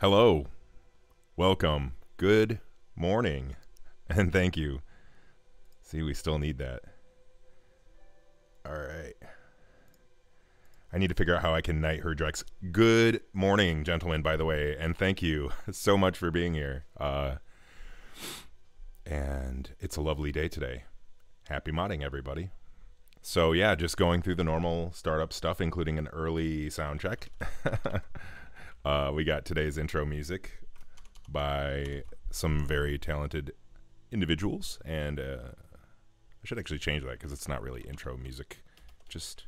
Hello. Welcome. Good morning. And thank you. See, we still need that. All right. I need to figure out how I can knight Herdrex. Good morning, gentlemen, by the way, and thank you so much for being here. Uh, and it's a lovely day today. Happy modding, everybody. So, yeah, just going through the normal startup stuff, including an early sound check. uh, we got today's intro music by some very talented individuals, and uh, I should actually change that because it's not really intro music, just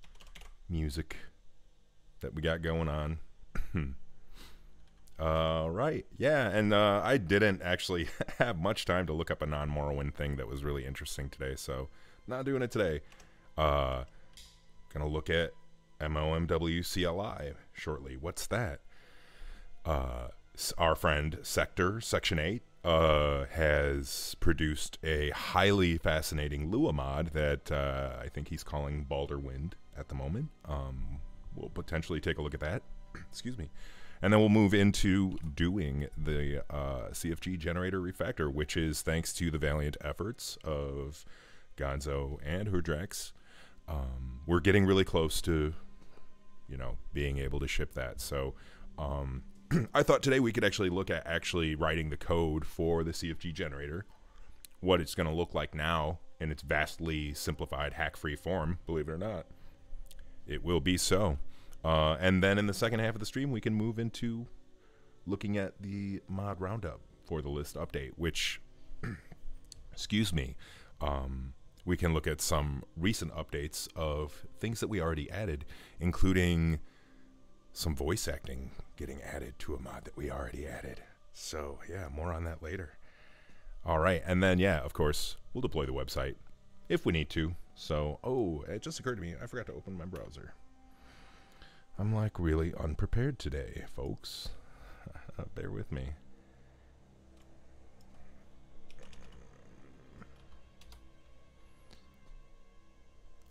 music that we got going on. uh, right, yeah, and uh, I didn't actually have much time to look up a non Morrowind thing that was really interesting today, so not doing it today. Uh, gonna look at MOMWCLI shortly. What's that? Uh, our friend Sector Section Eight uh, has produced a highly fascinating Lua mod that uh, I think he's calling Baldurwind at the moment. Um, we'll potentially take a look at that. Excuse me. And then we'll move into doing the uh, CFG generator refactor, which is thanks to the valiant efforts of Gonzo and Herdrex. Um, we're getting really close to, you know, being able to ship that. So um, I thought today we could actually look at actually writing the code for the CFG generator, what it's going to look like now in its vastly simplified hack-free form, believe it or not. It will be so. Uh, and then in the second half of the stream, we can move into looking at the mod roundup for the list update, which, excuse me, um, we can look at some recent updates of things that we already added, including some voice acting getting added to a mod that we already added. So, yeah, more on that later. All right, and then, yeah, of course, we'll deploy the website if we need to. So, oh, it just occurred to me, I forgot to open my browser. I'm like really unprepared today, folks. Bear with me.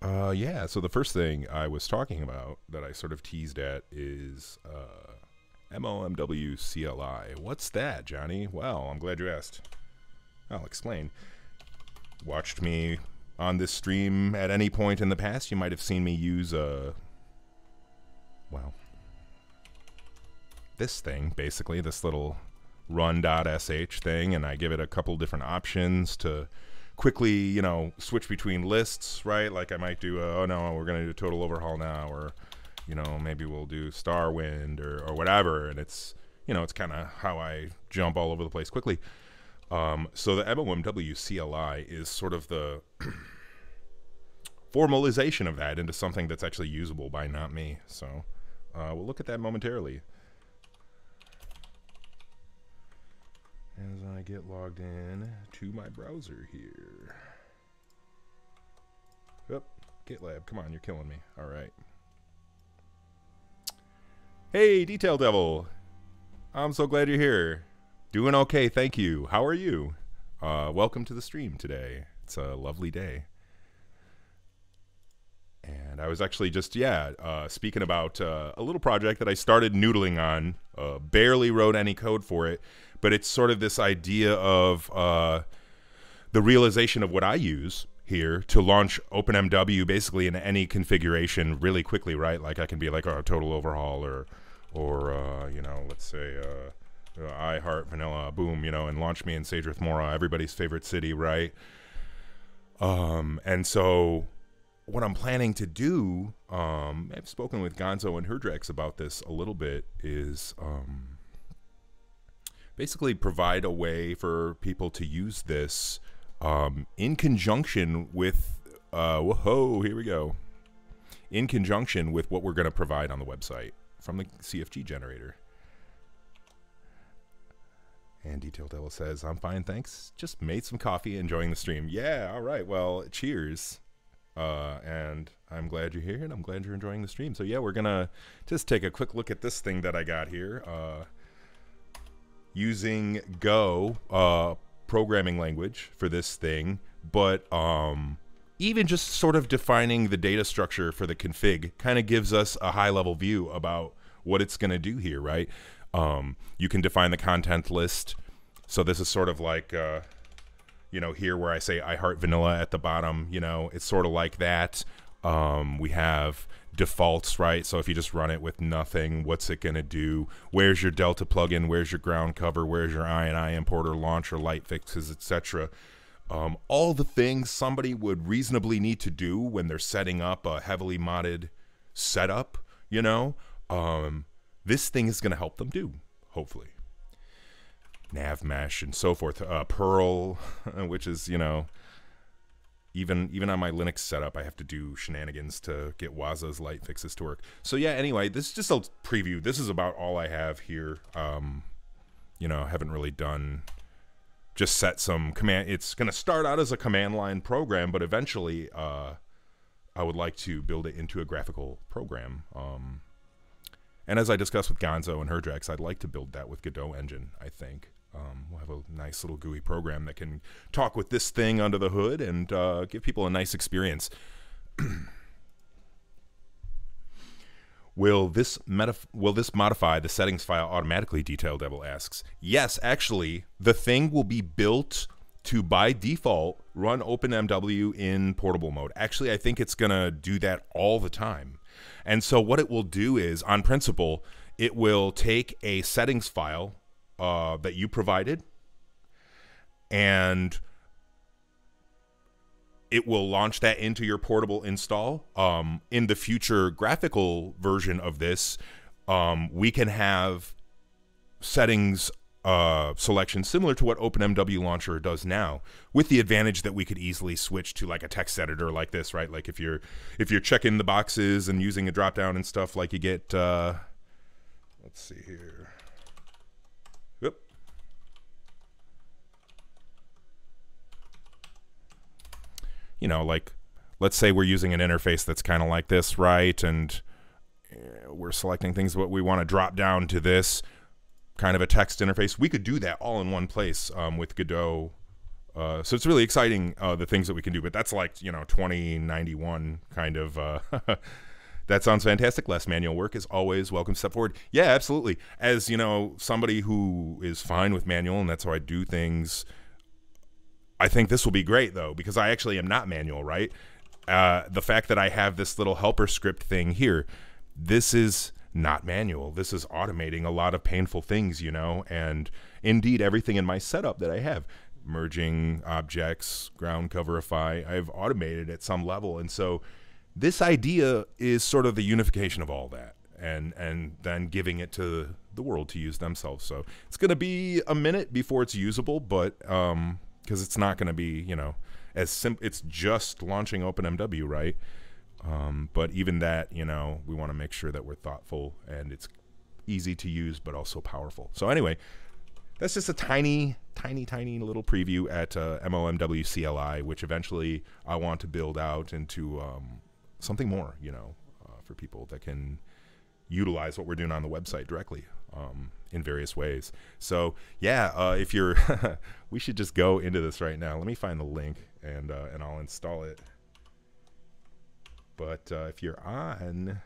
Uh, yeah, so the first thing I was talking about that I sort of teased at is uh, MOMW CLI. What's that, Johnny? Well, I'm glad you asked. I'll explain. Watched me on this stream at any point in the past, you might have seen me use a. Well. This thing, basically, this little run.sh thing, and I give it a couple different options to quickly, you know, switch between lists, right? Like I might do, a, oh no, we're going to do a total overhaul now, or, you know, maybe we'll do Starwind or, or whatever. And it's, you know, it's kind of how I jump all over the place quickly. Um, so the MOMW CLI is sort of the formalization of that into something that's actually usable by not me. So uh, we'll look at that momentarily. As I get logged in to my browser here. Oop, GitLab, come on, you're killing me. All right. Hey, Detail Devil. I'm so glad you're here. Doing okay, thank you. How are you? Uh, welcome to the stream today. It's a lovely day. And I was actually just, yeah, uh, speaking about uh, a little project that I started noodling on. Uh, barely wrote any code for it, but it's sort of this idea of uh, the realization of what I use here to launch OpenMW basically in any configuration really quickly, right? Like I can be like a total overhaul or, or uh, you know, let's say uh, uh, I heart vanilla, boom, you know, and launch me in Sadrith Mora, everybody's favorite city, right? Um, and so what I'm planning to do, um, I've spoken with Gonzo and Herdrex about this a little bit, is um, basically provide a way for people to use this um, in conjunction with uh, whoa here we go. In conjunction with what we're going to provide on the website from the cfg generator. And Detail Devil says i'm fine thanks. Just made some coffee enjoying the stream. Yeah all right well cheers. Uh, and i'm glad you're here and i'm glad you're enjoying the stream. So yeah we're gonna just take a quick look at this thing that i got here. Uh, using Go uh, programming language for this thing, but um, even just sort of defining the data structure for the config kind of gives us a high level view about what it's going to do here, right? Um, you can define the content list. So this is sort of like, uh, you know, here where I say I heart vanilla at the bottom, you know, it's sort of like that. Um, we have defaults, right? So if you just run it with nothing, what's it going to do? Where's your Delta plugin? Where's your ground cover? Where's your INI importer, launcher, light fixes, etc. Um, all the things somebody would reasonably need to do when they're setting up a heavily modded setup, you know, um, this thing is going to help them do, hopefully. Nav mesh and so forth. Uh, Perl, which is, you know, even even on my Linux setup, I have to do shenanigans to get Waza's light fixes to work. So yeah, anyway, this is just a preview. This is about all I have here. Um, you know, I haven't really done just set some command. It's going to start out as a command line program, but eventually, uh, I would like to build it into a graphical program. Um, and as I discussed with Gonzo and Herdrex, I'd like to build that with Godot Engine. I think. Um, we'll have a nice little GUI program that can talk with this thing under the hood and uh, give people a nice experience. will this will this modify the settings file automatically? Detail Devil asks. Yes, actually, the thing will be built to by default run OpenMW in portable mode. Actually, I think it's gonna do that all the time. And so what it will do is, on principle, it will take a settings file uh, that you provided, and it will launch that into your portable install. Um, in the future graphical version of this, um, we can have settings uh, selection similar to what OpenMW Launcher does now, with the advantage that we could easily switch to like a text editor like this, right? Like if you're if you're checking the boxes and using a drop down and stuff, like you get. Uh, let's see here. You know, like let's say we're using an interface that's kind of like this, right? And eh, we're selecting things what we want to drop down to this kind of a text interface. We could do that all in one place um, with Godot. Uh, so it's really exciting uh, the things that we can do, but that's like you know 2091 kind of. Uh, that sounds fantastic. Less manual work is always welcome. Step forward. Yeah, absolutely. As you know, somebody who is fine with manual, and that's how I do things I think this will be great though because I actually am not manual, right? Uh, the fact that I have this little helper script thing here, this is not manual. This is automating a lot of painful things, you know, and indeed everything in my setup that I have, merging objects, groundcoverify, I've automated at some level, and so this idea is sort of the unification of all that and and then giving it to the world to use themselves. So it's going to be a minute before it's usable, but um, because it's not going to be you know as simple. It's just launching OpenMW, right? Um, but even that, you know, we want to make sure that we're thoughtful and it's easy to use, but also powerful. So anyway, that's just a tiny, tiny, tiny little preview at uh, MOMW CLI, which eventually I want to build out into um, something more, you know, uh, for people that can utilize what we're doing on the website directly um, in various ways. So yeah, uh, if you're, we should just go into this right now. Let me find the link and uh, and I'll install it. But uh, if you're on,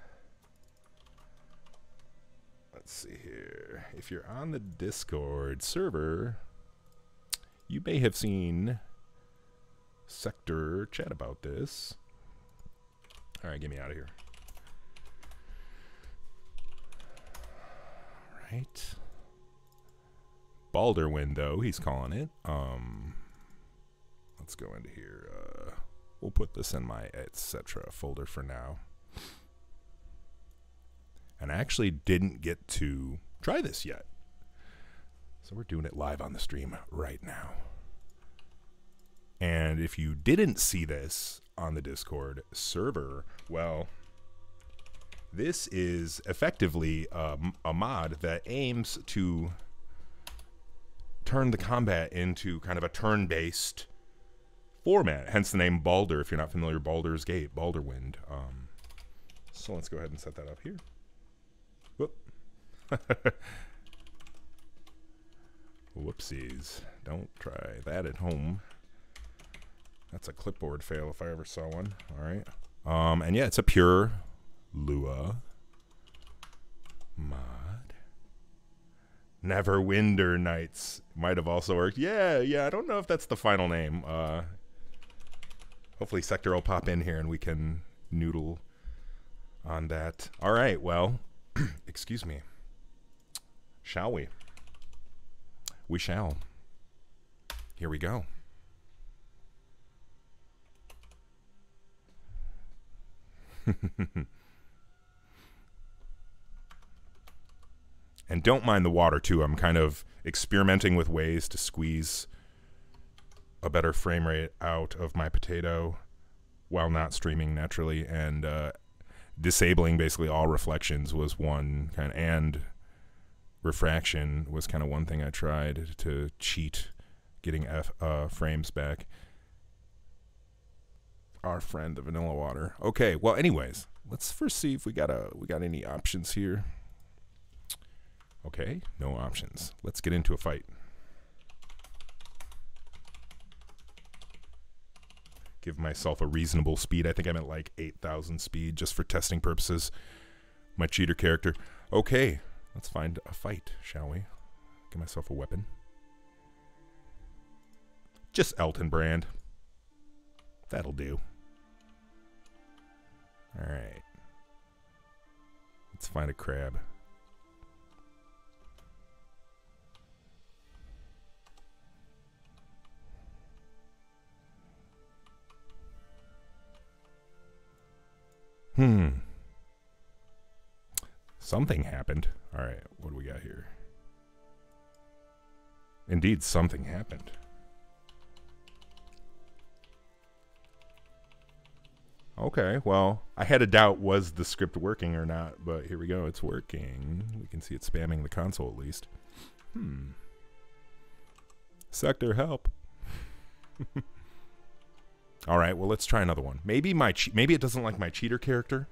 let's see here. If you're on the Discord server, you may have seen Sector chat about this. All right, get me out of here. Right. Balder window, he's calling it. Um, let's go into here. Uh, we'll put this in my etc. folder for now. And I actually didn't get to try this yet. So we're doing it live on the stream right now. And if you didn't see this on the Discord server, well, this is effectively a mod that aims to turn the combat into kind of a turn-based format. Hence the name Baldur. If you're not familiar, Baldur's Gate, Baldurwind. Um, so let's go ahead and set that up here. Whoop. Whoopsies. Don't try that at home. That's a clipboard fail if I ever saw one. All right. Um, and yeah, it's a pure Lua mod. Neverwinder Nights might have also worked. Yeah, yeah. I don't know if that's the final name. Uh, hopefully, Sector will pop in here and we can noodle on that. All right. Well, excuse me. Shall we? We shall. Here we go. and don't mind the water too. I'm kind of experimenting with ways to squeeze a better frame rate out of my potato while not streaming naturally and uh, disabling basically all reflections was one kind of and refraction was kind of one thing I tried to cheat getting F, uh, frames back. Our friend the vanilla water. Okay, well anyways, let's first see if we got a we got any options here. Okay, no options. Let's get into a fight. Give myself a reasonable speed. I think I'm at like 8,000 speed just for testing purposes. My cheater character. Okay, let's find a fight, shall we? Give myself a weapon. Just Eltonbrand. That'll do. All right. Let's find a crab. Hmm. Something happened. All right, what do we got here? Indeed, something happened. Okay, well, I had a doubt was the script working or not, but here we go. It's working. We can see it spamming the console at least. Hmm. Sector help. All right, well, let's try another one. Maybe my maybe it doesn't like my cheater character.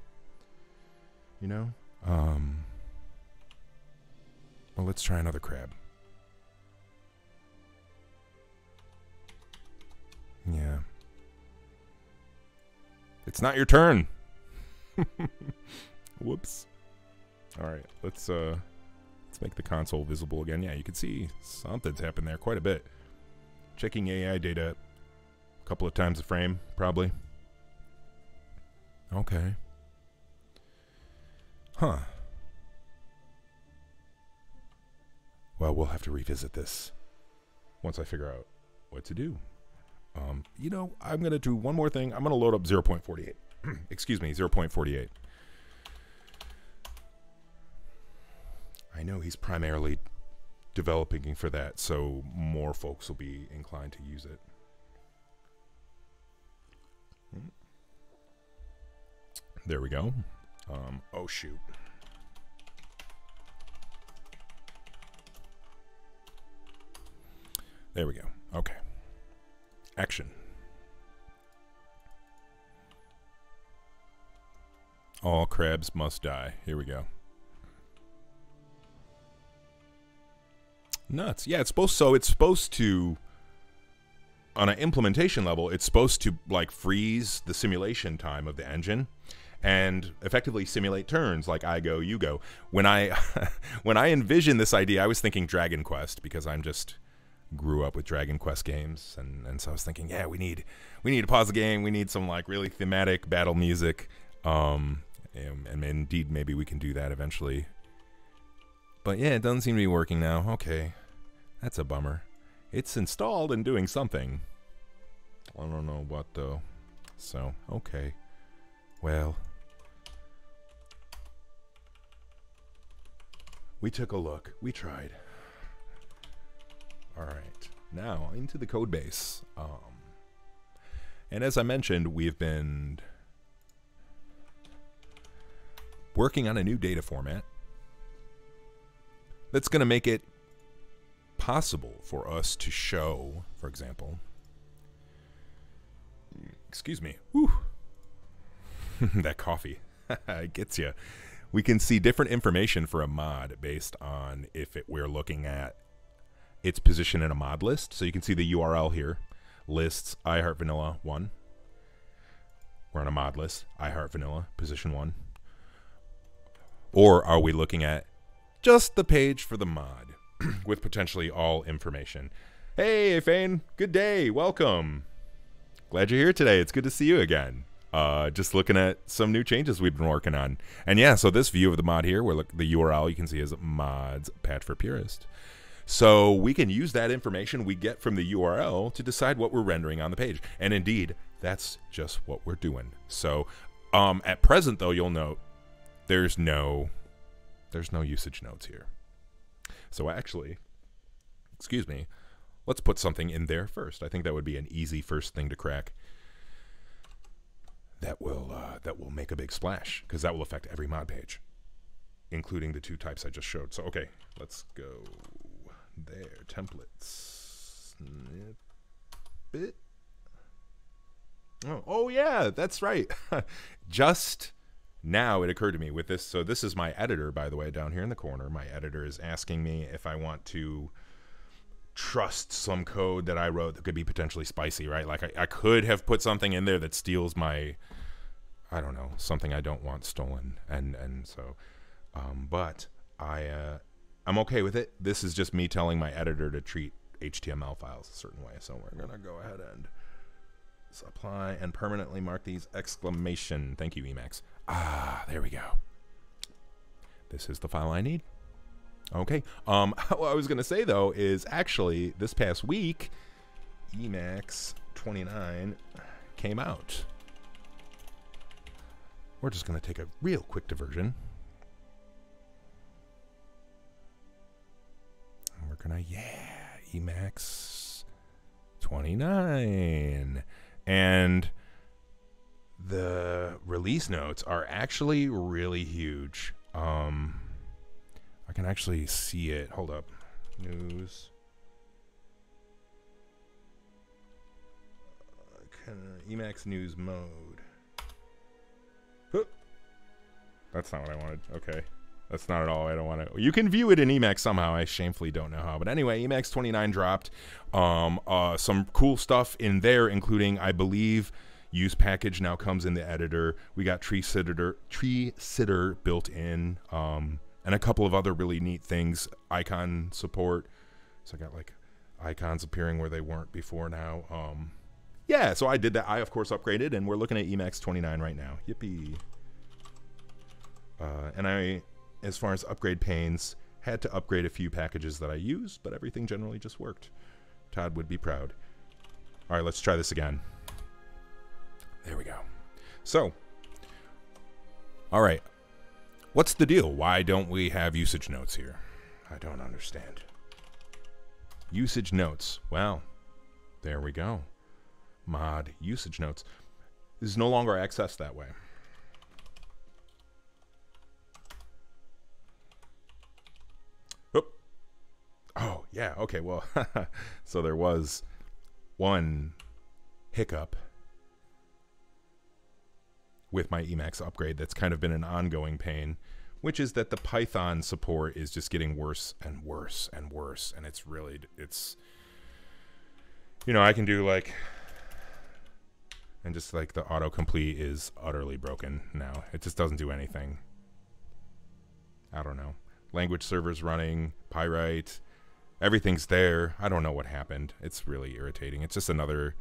You know? Um Well, let's try another crab. Yeah. It's not your turn. Whoops. All right, let's uh let's make the console visible again. Yeah, you can see something's happened there quite a bit. Checking AI data couple of times a frame, probably. Okay. Huh. Well, we'll have to revisit this once I figure out what to do. Um, you know, I'm going to do one more thing. I'm going to load up 0.48. Excuse me, 0.48. I know he's primarily developing for that, so more folks will be inclined to use it. Hmm. There we go. Um, oh, shoot. There we go. Okay. Action. All crabs must die. Here we go. Nuts. Yeah, it's supposed so it's supposed to on an implementation level, it's supposed to like freeze the simulation time of the engine and effectively simulate turns like I go, you go. When I when I envisioned this idea, I was thinking Dragon Quest because I'm just grew up with Dragon Quest games, and, and so I was thinking, yeah, we need we need to pause the game. We need some like really thematic battle music, um, and, and indeed maybe we can do that eventually. But yeah, it doesn't seem to be working now. Okay, that's a bummer. It's installed and doing something. I don't know what though. So okay, well. We took a look. We tried. All right, now into the code base. Um, and as I mentioned, we've been working on a new data format that's going to make it possible for us to show, for example, excuse me, whew, that coffee it gets you. We can see different information for a mod based on if it, we're looking at its position in a mod list. So you can see the URL here, lists iHeart Vanilla 1. We're on a mod list, iHeart Vanilla, position 1. Or are we looking at just the page for the mod? with potentially all information. Hey, Fane, good day, welcome. Glad you're here today. It's good to see you again. Uh, just looking at some new changes we've been working on. And yeah, so this view of the mod here, where look, the URL you can see is mods patch for purist. So we can use that information we get from the URL to decide what we're rendering on the page. And indeed, that's just what we're doing. So um, at present, though, you'll note there's no there's no usage notes here. So actually, excuse me, let's put something in there first. I think that would be an easy first thing to crack. That will uh, that will make a big splash because that will affect every mod page, including the two types I just showed. So okay, let's go there. Templates. Snippet. Oh, oh yeah, that's right. just now it occurred to me with this. So this is my editor, by the way, down here in the corner. My editor is asking me if I want to trust some code that I wrote that could be potentially spicy, right? Like I, I could have put something in there that steals my, I don't know, something I don't want stolen, and and so, um, but I uh, I'm okay with it. This is just me telling my editor to treat HTML files a certain way. So we're gonna go ahead and apply and permanently mark these exclamation. Thank you, Emacs. Ah, there we go. This is the file I need. Okay. Um, what I was going to say, though, is actually this past week, Emacs 29 came out. We're just going to take a real quick diversion. We're going to, yeah, Emacs 29. And the release notes are actually really huge. Um, I can actually see it. Hold up. News. Emacs news mode. That's not what I wanted. Okay. That's not at all. I don't want to. You can view it in Emacs somehow. I shamefully don't know how. But anyway, Emacs 29 dropped. Um, uh, some cool stuff in there, including, I believe, use package now comes in the editor. We got tree sitter, tree sitter built in, um, and a couple of other really neat things. Icon support. So I got like icons appearing where they weren't before now. Um, yeah, so I did that. I of course upgraded, and we're looking at Emacs 29 right now. Yippee! Uh, and I as far as upgrade pains, had to upgrade a few packages that I used, but everything generally just worked. Todd would be proud. All right, let's try this again. There we go. So, all right. What's the deal? Why don't we have usage notes here? I don't understand. Usage notes. Well, there we go. Mod usage notes. This is no longer accessed that way. Oh, yeah. Okay. Well, so there was one hiccup with my Emacs upgrade that's kind of been an ongoing pain, which is that the Python support is just getting worse and worse and worse. And it's really, it's, you know, I can do like, and just like the autocomplete is utterly broken now. It just doesn't do anything. I don't know. Language servers running, Pyright, everything's there. I don't know what happened. It's really irritating. It's just another,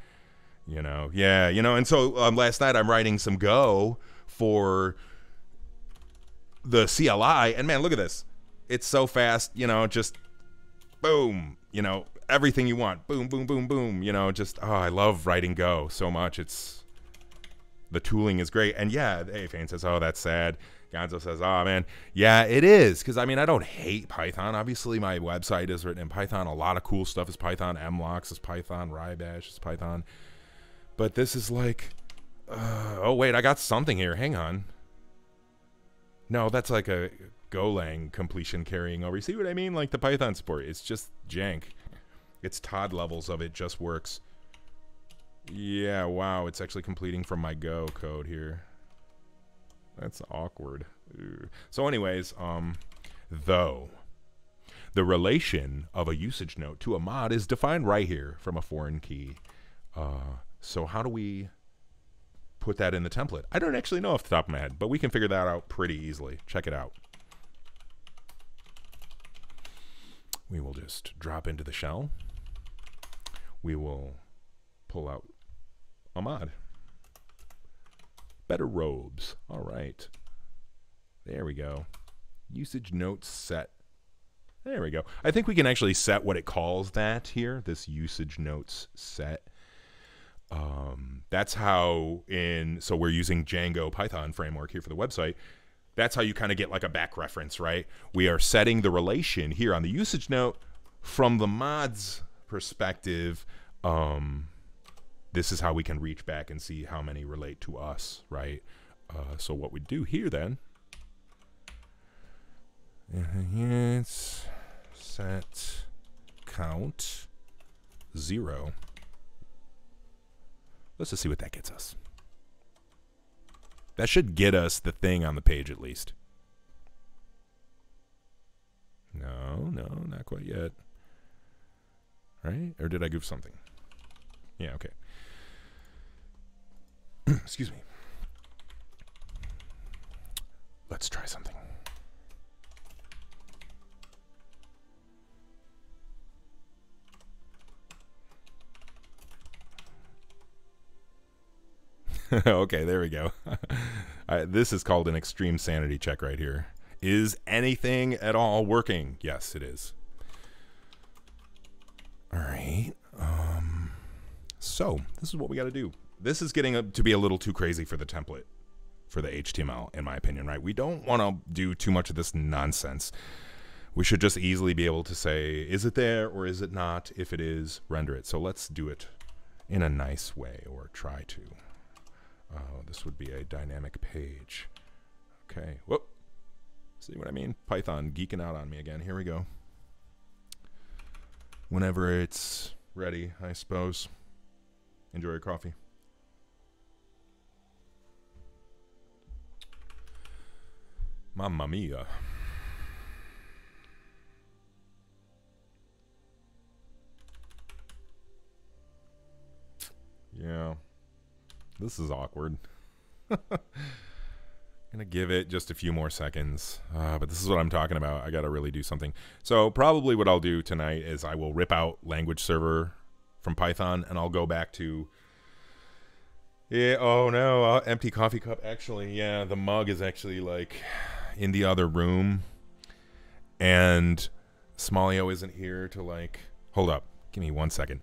you know, yeah, you know. And so um, last night I'm writing some Go for the CLI, and man, look at this. It's so fast, you know, just boom, you know, everything you want. Boom, boom, boom, boom. You know, just oh, I love writing Go so much. It's the tooling is great, and yeah, hey, fan says, oh, that's sad. Gonzo says, "Oh man, yeah, it is." Because I mean, I don't hate Python. Obviously, my website is written in Python. A lot of cool stuff is Python. Mlox is Python. Wrye Bash is Python. But this is like, uh, oh wait, I got something here. Hang on. No, that's like a Golang completion carrying over. You see what I mean? Like the Python support, it's just jank. It's Todd levels of it just works. Yeah, wow, it's actually completing from my Go code here. That's awkward. So, anyways, um, though, the relation of a usage note to a mod is defined right here from a foreign key. Uh, so how do we put that in the template? I don't actually know off the top of my head, but we can figure that out pretty easily. Check it out. we will just drop into the shell. We will pull out a mod. Better robes. All right. There we go. Usage notes set. There we go. I think we can actually set what it calls that here, this usage notes set. Um, that's how in, so we're using Django Python framework here for the website. That's how you kind of get like a back reference, right? We are setting the relation here on the usage note from the mods perspective. Um, this is how we can reach back and see how many relate to us, right? Uh, so what we do here then, it's set count zero. Let's just see what that gets us. That should get us the thing on the page at least. No, no, not quite yet. Right? Or did I goof something? Yeah, okay. Excuse me. Let's try something. okay, there we go. this is called an extreme sanity check right here. Is anything at all working? Yes, it is. All right. Um, so this is what we got to do. This is getting to be a little too crazy for the template for the HTML, in my opinion. Right? We don't want to do too much of this nonsense. We should just easily be able to say, is it there or is it not? If it is, render it. So let's do it in a nice way, or try to. Oh, this would be a dynamic page. Okay. Whoop. See what I mean? Python geeking out on me again. Here we go. Whenever it's ready, I suppose. Enjoy your coffee. Mamma mia. Yeah. This is awkward. I'm gonna give it just a few more seconds, uh, but this is what I'm talking about. I gotta really do something. So probably what I'll do tonight is I will rip out language server from Python and I'll go back to. Yeah. Oh no. Uh, empty coffee cup. Actually, yeah. The mug is actually like in the other room, and Smallio isn't here to like. Hold up. Give me one second.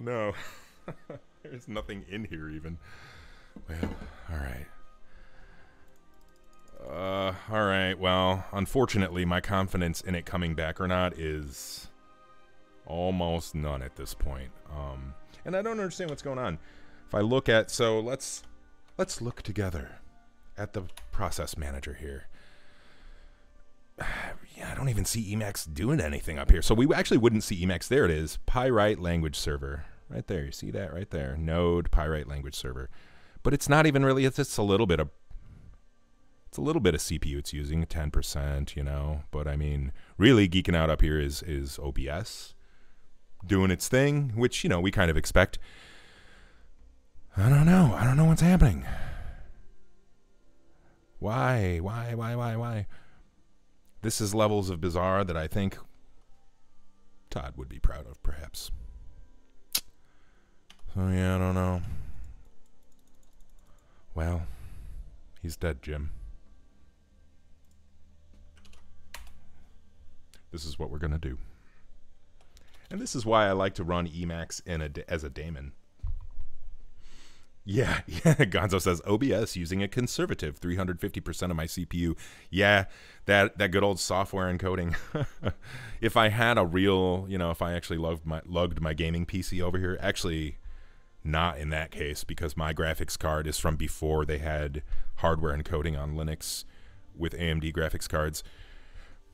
Oh no. There's nothing in here even. Well, all right. Uh, all right. Well, unfortunately, my confidence in it coming back or not is almost none at this point. Um, and I don't understand what's going on. If I look at so let's let's look together at the process manager here. yeah, I don't even see Emacs doing anything up here. So we actually wouldn't see Emacs. There it is. Pyright language server. Right there. You see that right there. Node Pyright language server. But it's not even really, it's just a little bit of, it's a little bit of CPU it's using, 10%, you know. But I mean, really geeking out up here is, is OBS doing its thing, which, you know, we kind of expect. I don't know. I don't know what's happening. Why? Why? Why? Why? Why? This is levels of bizarre that I think Todd would be proud of, perhaps. So, yeah, I don't know. Well, he's dead, Jim. This is what we're going to do. And this is why I like to run Emacs in a, as a daemon. Yeah, yeah. Gonzo says OBS using a conservative 350% of my CPU. Yeah, that that good old software encoding. if I had a real, you know, if I actually lugged my lugged my gaming PC over here, actually not in that case because my graphics card is from before they had hardware encoding on Linux with AMD graphics cards.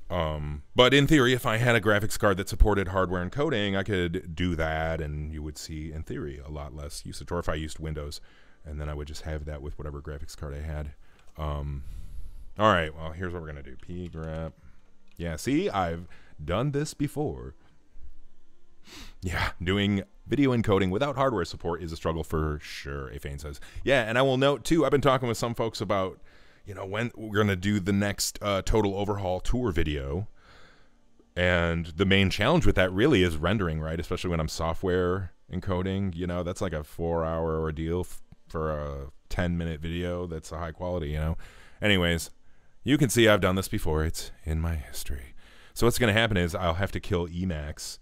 Um, but in theory, if I had a graphics card that supported hardware encoding, I could do that, and you would see, in theory, a lot less usage. Or if I used Windows, and then I would just have that with whatever graphics card I had. Um, all right, well, here's what we're gonna do: pgrep. Yeah, see, I've done this before. Yeah, doing video encoding without hardware support is a struggle for sure, Aphain says. Yeah, and I will note too, I've been talking with some folks about, you know, when we're going to do the next uh, total overhaul tour video. And the main challenge with that really is rendering, right? Especially when I'm software encoding. You know, that's like a four hour ordeal for a 10 minute video that's a high quality, you know? Anyways, you can see I've done this before. It's in my history. So what's going to happen is I'll have to kill Emacs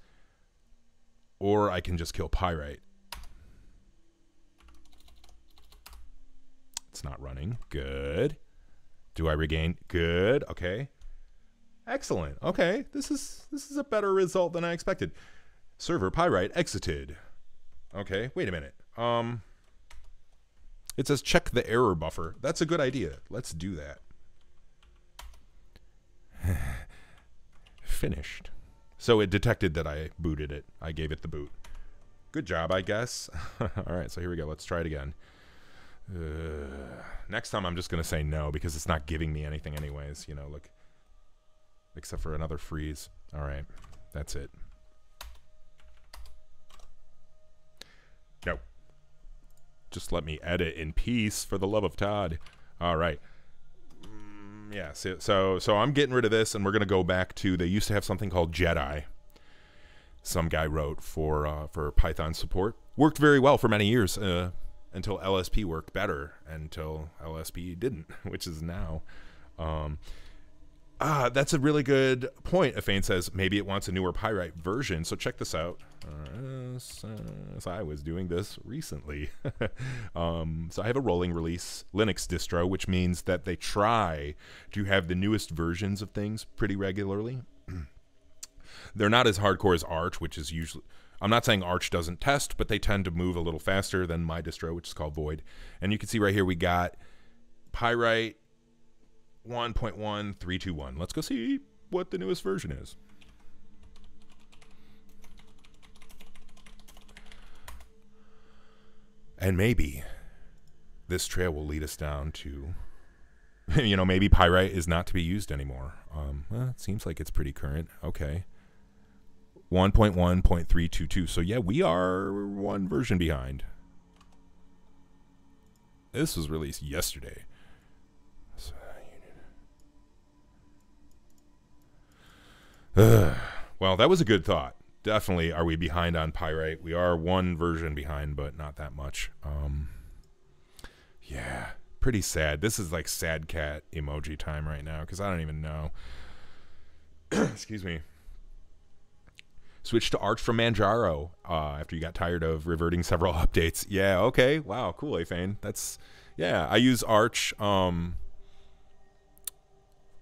or I can just kill Pyright. It's not running. Good. Do I regain? Good. Okay. Excellent. Okay. This is this is a better result than I expected. Server Pyright exited. Okay. Wait a minute. Um it says check the error buffer. That's a good idea. Let's do that. Finished. So it detected that I booted it. I gave it the boot. Good job, I guess. All right, so here we go. Let's try it again. Uh, next time I'm just going to say no because it's not giving me anything anyways, you know, look. Except for another freeze. All right, that's it. No. Just let me edit in peace for the love of Todd. All right yeah. So, so so I'm getting rid of this, and we're gonna go back to they used to have something called Jedi. Some guy wrote for uh, for Python support. Worked very well for many years uh, until LSP worked better. Until LSP didn't, which is now. Um, ah, that's a really good point. Aphain says maybe it wants a newer Pyright version. So check this out. Uh, so, so I was doing this recently. um, so I have a rolling release Linux distro, which means that they try to have the newest versions of things pretty regularly. They're not as hardcore as Arch, which is usually. I'm not saying Arch doesn't test, but they tend to move a little faster than my distro, which is called Void. And you can see right here we got Pyright 1.1321. Let's go see what the newest version is. And maybe this trail will lead us down to, you know, maybe Pyright is not to be used anymore. Um, well, it seems like it's pretty current. Okay. 1.1.322. So, yeah, we are one version behind. This was released yesterday. well, that was a good thought. Definitely, are we behind on Pyright? We are one version behind, but not that much. Um, yeah, pretty sad. This is like sad cat emoji time right now because I don't even know. Excuse me. Switch to Arch from Manjaro uh, after you got tired of reverting several updates. Yeah, okay. Wow, cool, Aphain. That's yeah. I use Arch. Um,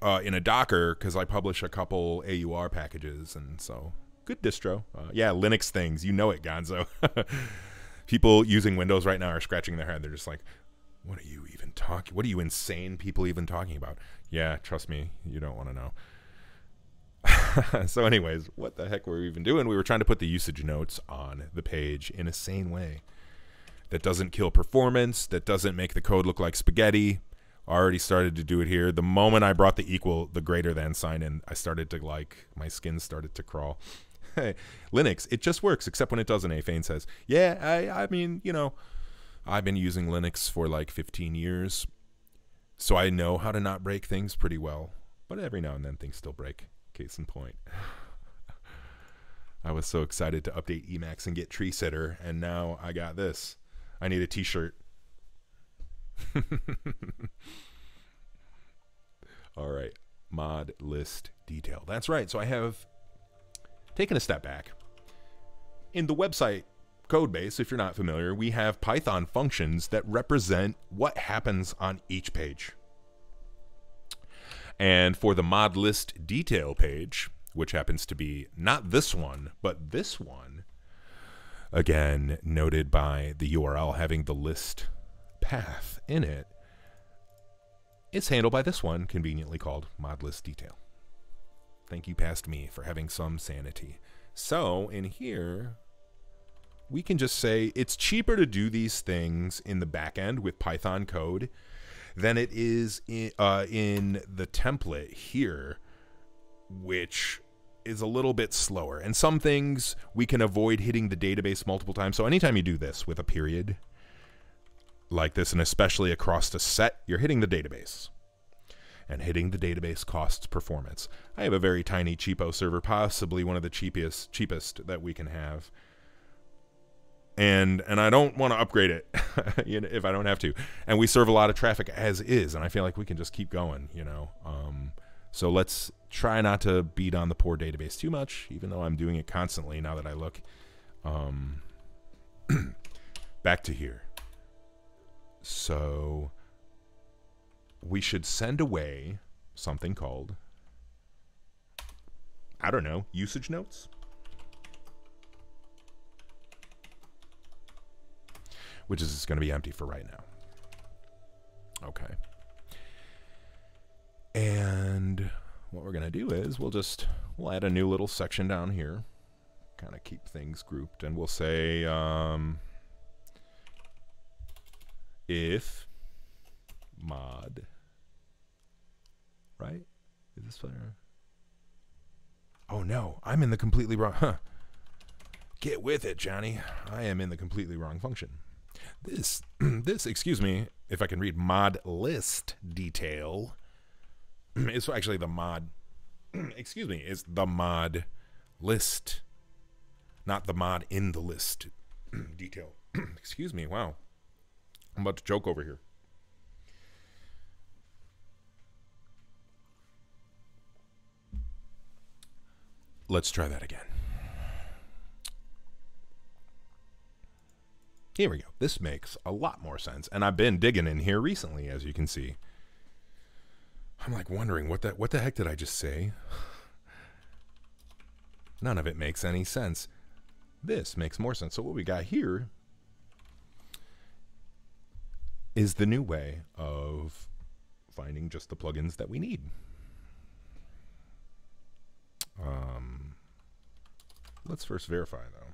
uh, in a Docker because I publish a couple AUR packages, and so good distro. Uh, yeah, Linux things, you know it, Gonzo. people using Windows right now are scratching their head. They're just like, "What are you even talking? What are you insane people even talking about?" Yeah, trust me, you don't want to know. so, anyways, what the heck were we even doing? We were trying to put the usage notes on the page in a sane way that doesn't kill performance, that doesn't make the code look like spaghetti, already started to do it here. The moment I brought the equal, the greater than sign in, I started to like, my skin started to crawl. Linux, it just works, except when it doesn't, A Aphain says. Yeah, I, I mean, you know, I've been using Linux for like 15 years, so I know how to not break things pretty well. But every now and then things still break. Case in point. I was so excited to update Emacs and get Tree Sitter, and now I got this. I need a t shirt All right. Mod list detail. That's right. So I have taken a step back. In the website code base, if you're not familiar, we have Python functions that represent what happens on each page. And for the mod list detail page, which happens to be not this one, but this one, again, noted by the URL having the list path in it's handled by this one, conveniently called mod list detail. Thank you past me for having some sanity. So in here, we can just say it's cheaper to do these things in the backend with Python code than it is in, uh, in the template here, which is a little bit slower. And some things we can avoid hitting the database multiple times. So anytime you do this with a period like this, and especially across a set, you're hitting the database. And hitting the database costs performance. I have a very tiny cheapo server, possibly one of the cheapest cheapest that we can have. And and I don't want to upgrade it you know, if I don't have to. And we serve a lot of traffic as is, and I feel like we can just keep going, you know. Um, so let's try not to beat on the poor database too much, even though I'm doing it constantly now that I look. Um, back to here. So we should send away something called, I don't know, usage notes? Which is going to be empty for right now. Okay. And what we're going to do is we'll just we'll add a new little section down here. Kind of keep things grouped and we'll say um, if mod right? Is this fair? Oh no, I'm in the completely wrong. Huh. Get with it, Johnny. I am in the completely wrong function. This, this, excuse me, if I can read mod list detail it's actually the mod. excuse me, it's the mod list, not the mod in the list detail. excuse me. Wow, I'm about to joke over here. Let's try that again. Here we go. This makes a lot more sense. And I've been digging in here recently, as you can see. I'm like wondering what that what the heck did I just say? None of it makes any sense. This makes more sense. So what we got here is the new way of finding just the plugins that we need. Um, let's first verify though.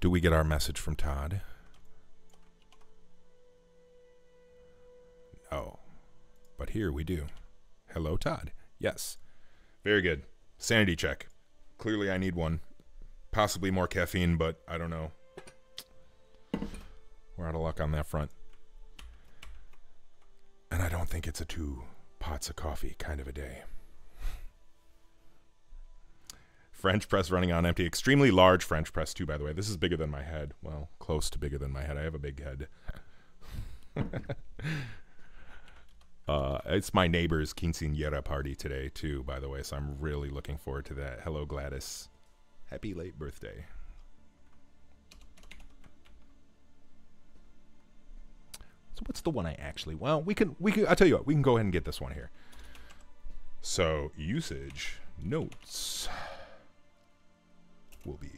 Do we get our message from Todd? Oh, but here we do. Hello, Todd. Yes. Very good. Sanity check. Clearly, I need one. Possibly more caffeine, but I don't know. We're out of luck on that front. And I don't think it's a two pots of coffee kind of a day. French press running on empty. Extremely large French press, too, by the way. This is bigger than my head. Well, close to bigger than my head. I have a big head. uh, it's my neighbor's quinceanera party today, too, by the way. So I'm really looking forward to that. Hello, Gladys. Happy late birthday. So what's the one I actually? Well, we can we can. I tell you what, we can go ahead and get this one here. So usage notes will be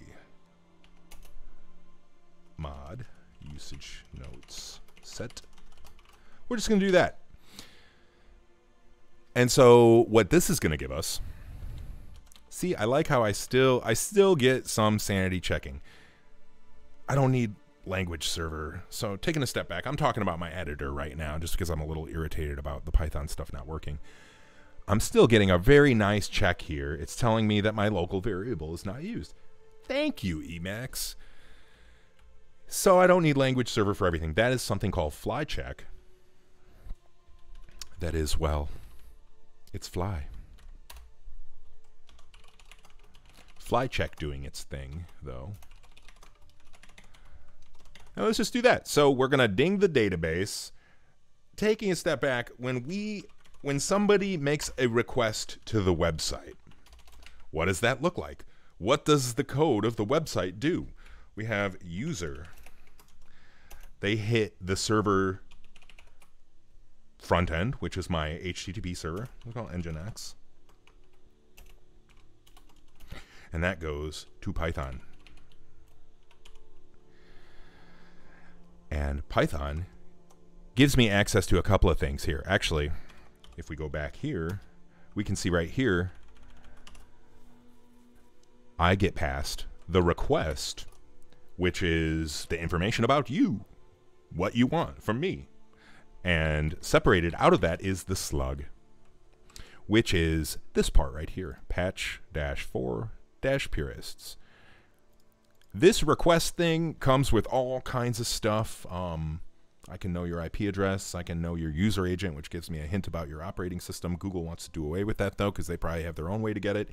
mod usage notes set. We're just going to do that. And so what this is going to give us See, I like how I still I still get some sanity checking. I don't need language server. So taking a step back, I'm talking about my editor right now just because I'm a little irritated about the Python stuff not working. I'm still getting a very nice check here. It's telling me that my local variable is not used. Thank you, Emacs. So I don't need language server for everything. That is something called Flycheck. That is, well, it's fly. Flycheck doing its thing, though. Now let's just do that. So we're going to ding the database. Taking a step back, when we when somebody makes a request to the website, what does that look like? What does the code of the website do? We have user. They hit the server front end, which is my HTTP server. We call Nginx. And that goes to Python. And Python gives me access to a couple of things here. Actually, if we go back here, we can see right here I get past the request, which is the information about you. what you want from me. And separated out of that is the slug, which is this part right here patch dash 4 dash purists. This request thing comes with all kinds of stuff. Um, I can know your IP address. I can know your user agent, which gives me a hint about your operating system. Google wants to do away with that, though, because they probably have their own way to get it.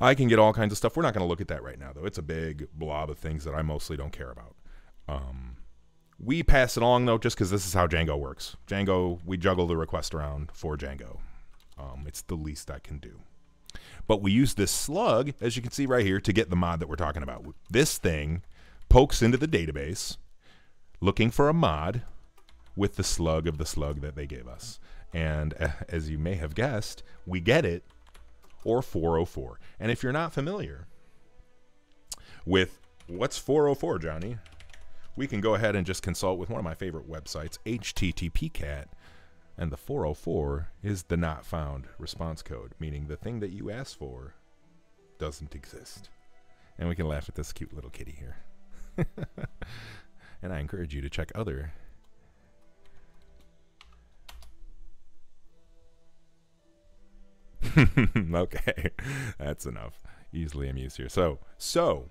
I can get all kinds of stuff. We're not going to look at that right now, though. It's a big blob of things that I mostly don't care about. Um, we pass it along, though, just because this is how Django works. Django, we juggle the request around for Django. Um, it's the least I can do. But we use this slug, as you can see right here, to get the mod that we're talking about. This thing pokes into the database looking for a mod with the slug of the slug that they gave us. And uh, as you may have guessed, we get it or 404. And if you're not familiar with what's 404, Johnny, we can go ahead and just consult with one of my favorite websites, HTTPCat. And the 404 is the not found response code, meaning the thing that you asked for doesn't exist. And we can laugh at this cute little kitty here. and I encourage you to check other okay, that's enough. Easily amused here. So, so.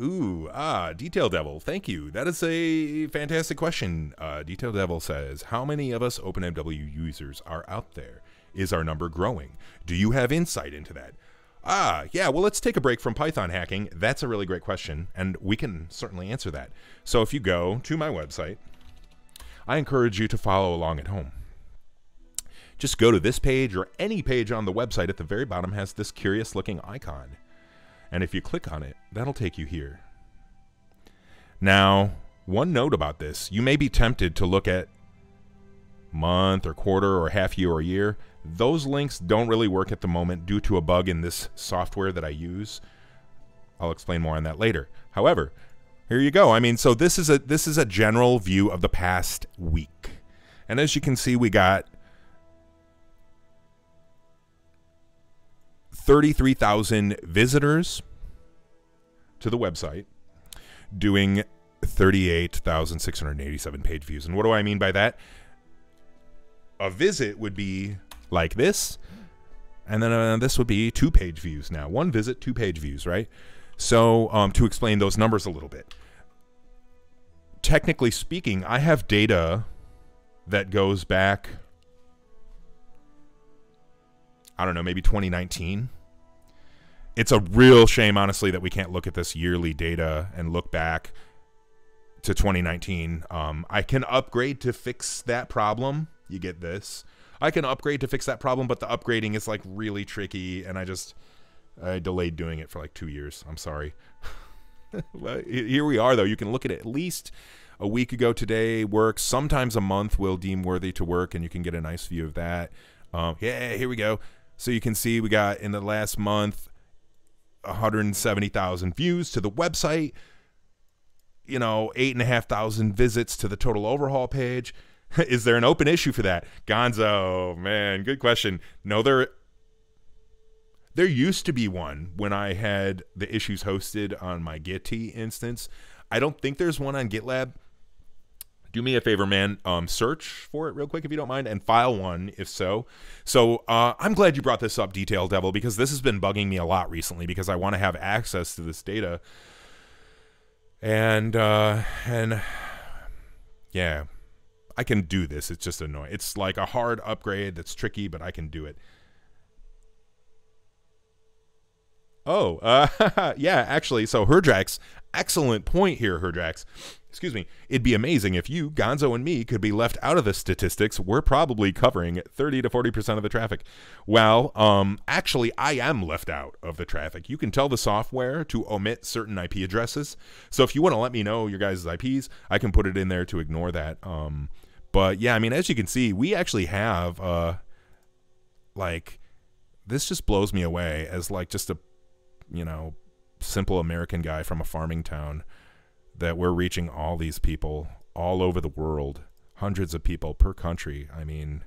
Ooh, ah, Detail Devil, thank you. That is a fantastic question. Uh, Detail Devil says, How many of us OpenMW users are out there? Is our number growing? Do you have insight into that? Ah, yeah, well, let's take a break from Python hacking. That's a really great question, and we can certainly answer that. So if you go to my website, I encourage you to follow along at home. Just go to this page or any page on the website at the very bottom has this curious looking icon. And if you click on it, that'll take you here. Now, one note about this you may be tempted to look at month or quarter or half year or year. Those links don't really work at the moment due to a bug in this software that I use. I'll explain more on that later. However, here you go. I mean, so this is a this is a general view of the past week. And as you can see, we got 33,000 visitors to the website doing 38,687 page views. And what do I mean by that? A visit would be like this, and then uh, this would be two page views now. One visit, two page views, right? So, um, to explain those numbers a little bit, technically speaking, I have data that goes back, I don't know, maybe 2019. It's a real shame, honestly, that we can't look at this yearly data and look back to 2019. Um, I can upgrade to fix that problem. You get this. I can upgrade to fix that problem, but the upgrading is like really tricky, and I just I delayed doing it for like two years. I'm sorry. well, here we are, though. You can look at it at least a week ago today. Works sometimes a month will deem worthy to work, and you can get a nice view of that. Um, yeah, here we go. So you can see we got in the last month 170,000 views to the website. You know, eight and a half thousand visits to the total overhaul page. Is there an open issue for that? Gonzo, man, good question. No, there there used to be one when I had the issues hosted on my Gitea instance. I don't think there's one on GitLab. Do me a favor, man. Um, search for it real quick if you don't mind, and file one if so. So uh, I'm glad you brought this up, Detail Devil, because this has been bugging me a lot recently because I want to have access to this data. And uh, and yeah, I can do this. It's just annoying. It's like a hard upgrade that's tricky, but I can do it. Oh, uh, yeah, actually, so Herdrex, excellent point here, Herdrex. Excuse me. It'd be amazing if you, Gonzo, and me could be left out of the statistics. We're probably covering 30 to 40% of the traffic. Well, um, actually, I am left out of the traffic. You can tell the software to omit certain IP addresses. So if you want to let me know your guys' IPs, I can put it in there to ignore that. Um, but yeah, I mean, as you can see, we actually have, uh, like, this just blows me away as like just a you know, simple American guy from a farming town that we're reaching all these people all over the world, hundreds of people per country. I mean,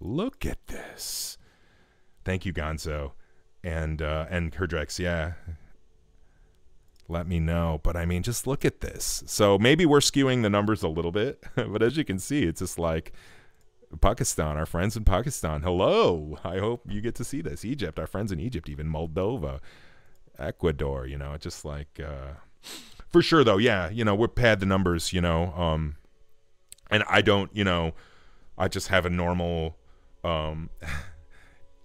look at this. Thank you, Gonzo, and uh, and Herdrex. Yeah, let me know. But I mean, just look at this. So maybe we're skewing the numbers a little bit, but as you can see, it's just like Pakistan, our friends in Pakistan. Hello. I hope you get to see this. Egypt, our friends in Egypt, even Moldova, Ecuador, you know, just like uh for sure though, yeah, you know, we're pad the numbers, you know, um and I don't, you know, I just have a normal um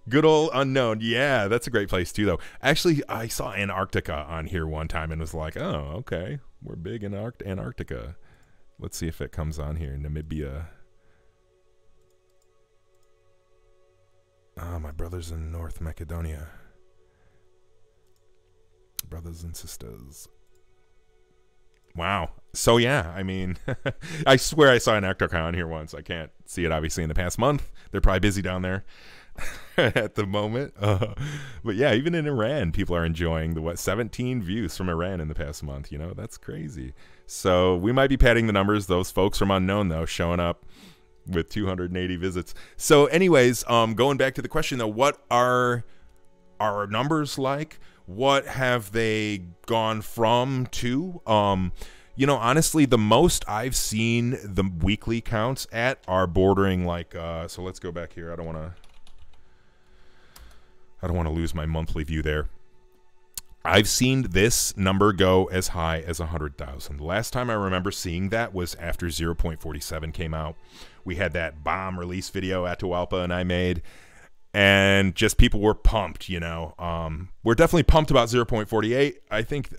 Good old unknown. Yeah, that's a great place too, though. Actually, I saw Antarctica on here one time and was like, oh, okay. We're big in Arct- Antarctica. Let's see if it comes on here. Namibia. Ah, oh, my brothers in North Macedonia. Brothers and sisters. Wow. So yeah, I mean, I swear I saw an Antarctica on here once. I can't see it obviously in the past month. They're probably busy down there. at the moment. Uh, but yeah, even in Iran, people are enjoying the what 17 views from Iran in the past month. You know, that's crazy. So we might be padding the numbers. Those folks from unknown though showing up with 280 visits. So, anyways, um, going back to the question though, what are our numbers like? What have they gone from to? Um, you know, honestly, the most I've seen the weekly counts at are bordering like. Uh, so let's go back here. I don't want to I don't want to lose my monthly view there. I've seen this number go as high as 100,000. The last time I remember seeing that was after 0.47 came out. We had that bomb release video Atahualpa and I made, and just people were pumped, you know. Um, we're definitely pumped about 0.48. I think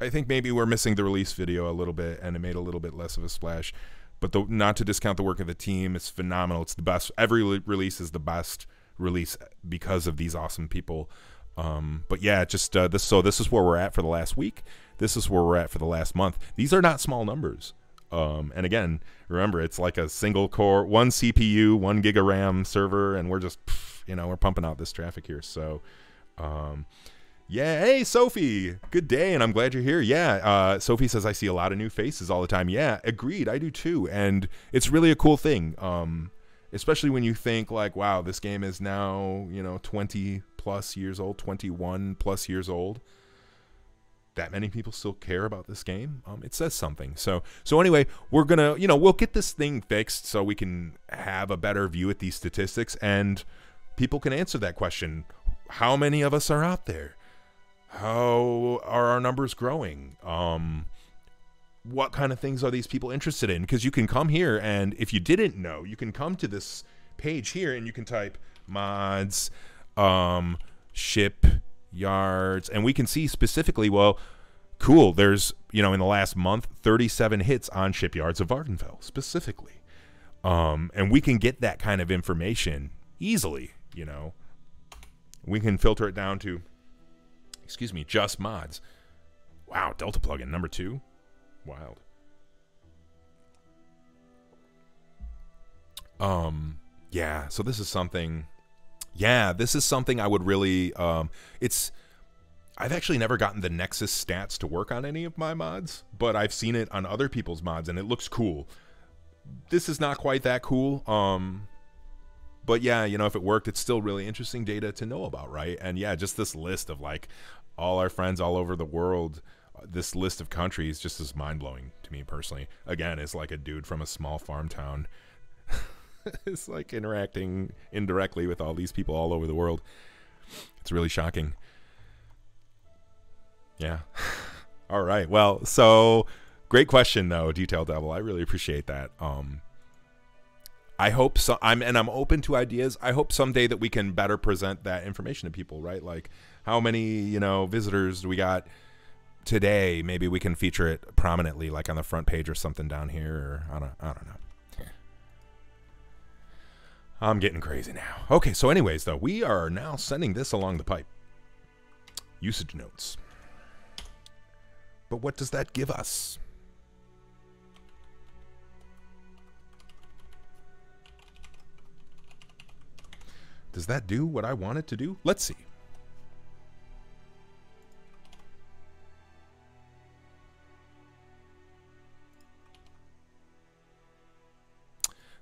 I think maybe we're missing the release video a little bit, and it made a little bit less of a splash. But the, not to discount the work of the team, it's phenomenal. It's the best. Every release is the best release because of these awesome people. Um, but yeah, just uh, this. So this is where we're at for the last week. This is where we're at for the last month. These are not small numbers. Um, and again, remember, it's like a single core, one CPU, one gig of RAM server, and we're just, you know, we're pumping out this traffic here. So, um, yeah. Hey, Sophie. Good day, and I'm glad you're here. Yeah. Uh, Sophie says I see a lot of new faces all the time. Yeah, agreed. I do too, and it's really a cool thing. Um, especially when you think like, wow, this game is now you know 20 plus years old, 21 plus years old. That many people still care about this game. Um, it says something. So so anyway, we're gonna you know we'll get this thing fixed so we can have a better view at these statistics and people can answer that question. How many of us are out there? How are our numbers growing? Um, what kind of things are these people interested in? Because you can come here and if you didn't know, you can come to this page here and you can type mods, um, ship yards, and we can see specifically, well, cool, there's, you know, in the last month, 37 hits on shipyards of Vvardenfell specifically. Um, and we can get that kind of information easily, you know. We can filter it down to, excuse me, just mods. Wow, Delta plugin number two. Wild. Um, yeah, so this is something yeah, this is something I would really um it's I've actually never gotten the Nexus stats to work on any of my mods, but I've seen it on other people's mods and it looks cool. This is not quite that cool. Um but yeah, you know, if it worked, it's still really interesting data to know about, right? And yeah, just this list of like all our friends all over the world this list of countries just is mind blowing to me personally. Again, it's like a dude from a small farm town. it's like interacting indirectly with all these people all over the world. It's really shocking. Yeah. all right. Well, so great question though, Detail Devil. I really appreciate that. Um I hope so I'm and I'm open to ideas. I hope someday that we can better present that information to people, right? Like how many, you know, visitors do we got today, maybe we can feature it prominently, like on the front page or something down here. Or I don't, I don't know. I'm getting crazy now. Okay, so anyways, though, we are now sending this along the pipe. Usage notes. But what does that give us? Does that do what I want it to do? Let's see.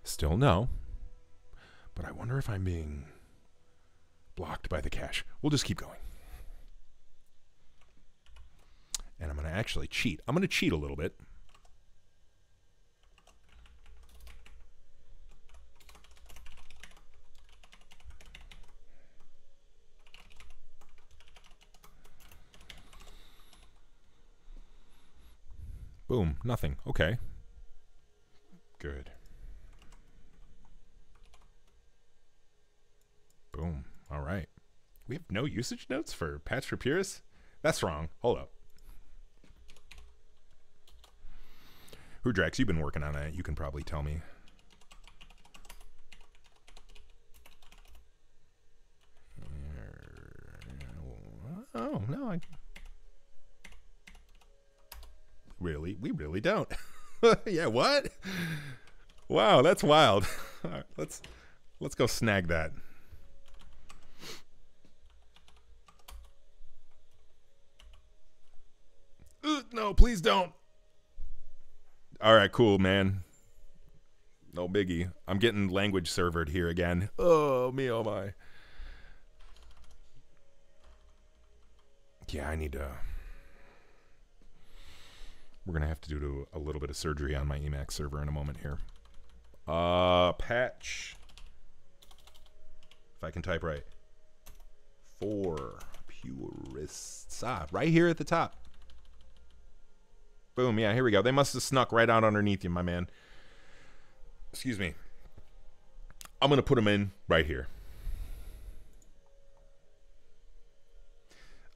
Still no. But I wonder if I'm being blocked by the cache. We'll just keep going. And I'm going to actually cheat. I'm going to cheat a little bit. Boom, nothing. Okay. Good. Boom. All right. We have no usage notes for Patch for Purists? That's wrong. Hold up. Herdrex, you've been working on that. You can probably tell me. Oh, no. I... Really? We really don't. yeah, what? Wow, that's wild. right, let's let's go snag that. Uh, no, please don't. All right, cool, man. No biggie. I'm getting language servered here again. Oh, me, oh my. Yeah, I need to. We're gonna have to do a little bit of surgery on my Emacs server in a moment here. Uh, patch. If I can type right. For purists. Ah, right here at the top. Boom. Yeah, here we go. They must have snuck right out underneath you, my man. Excuse me. I'm going to put them in right here.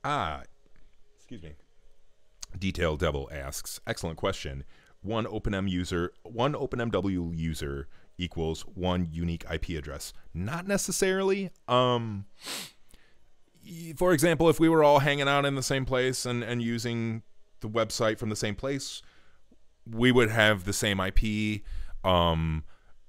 Ah, excuse me. Detail Devil asks, excellent question. One OpenM user, one OpenMW user equals one unique IP address. Not necessarily. Um, for example, if we were all hanging out in the same place and, and using the website from the same place, we would have the same IP. Um,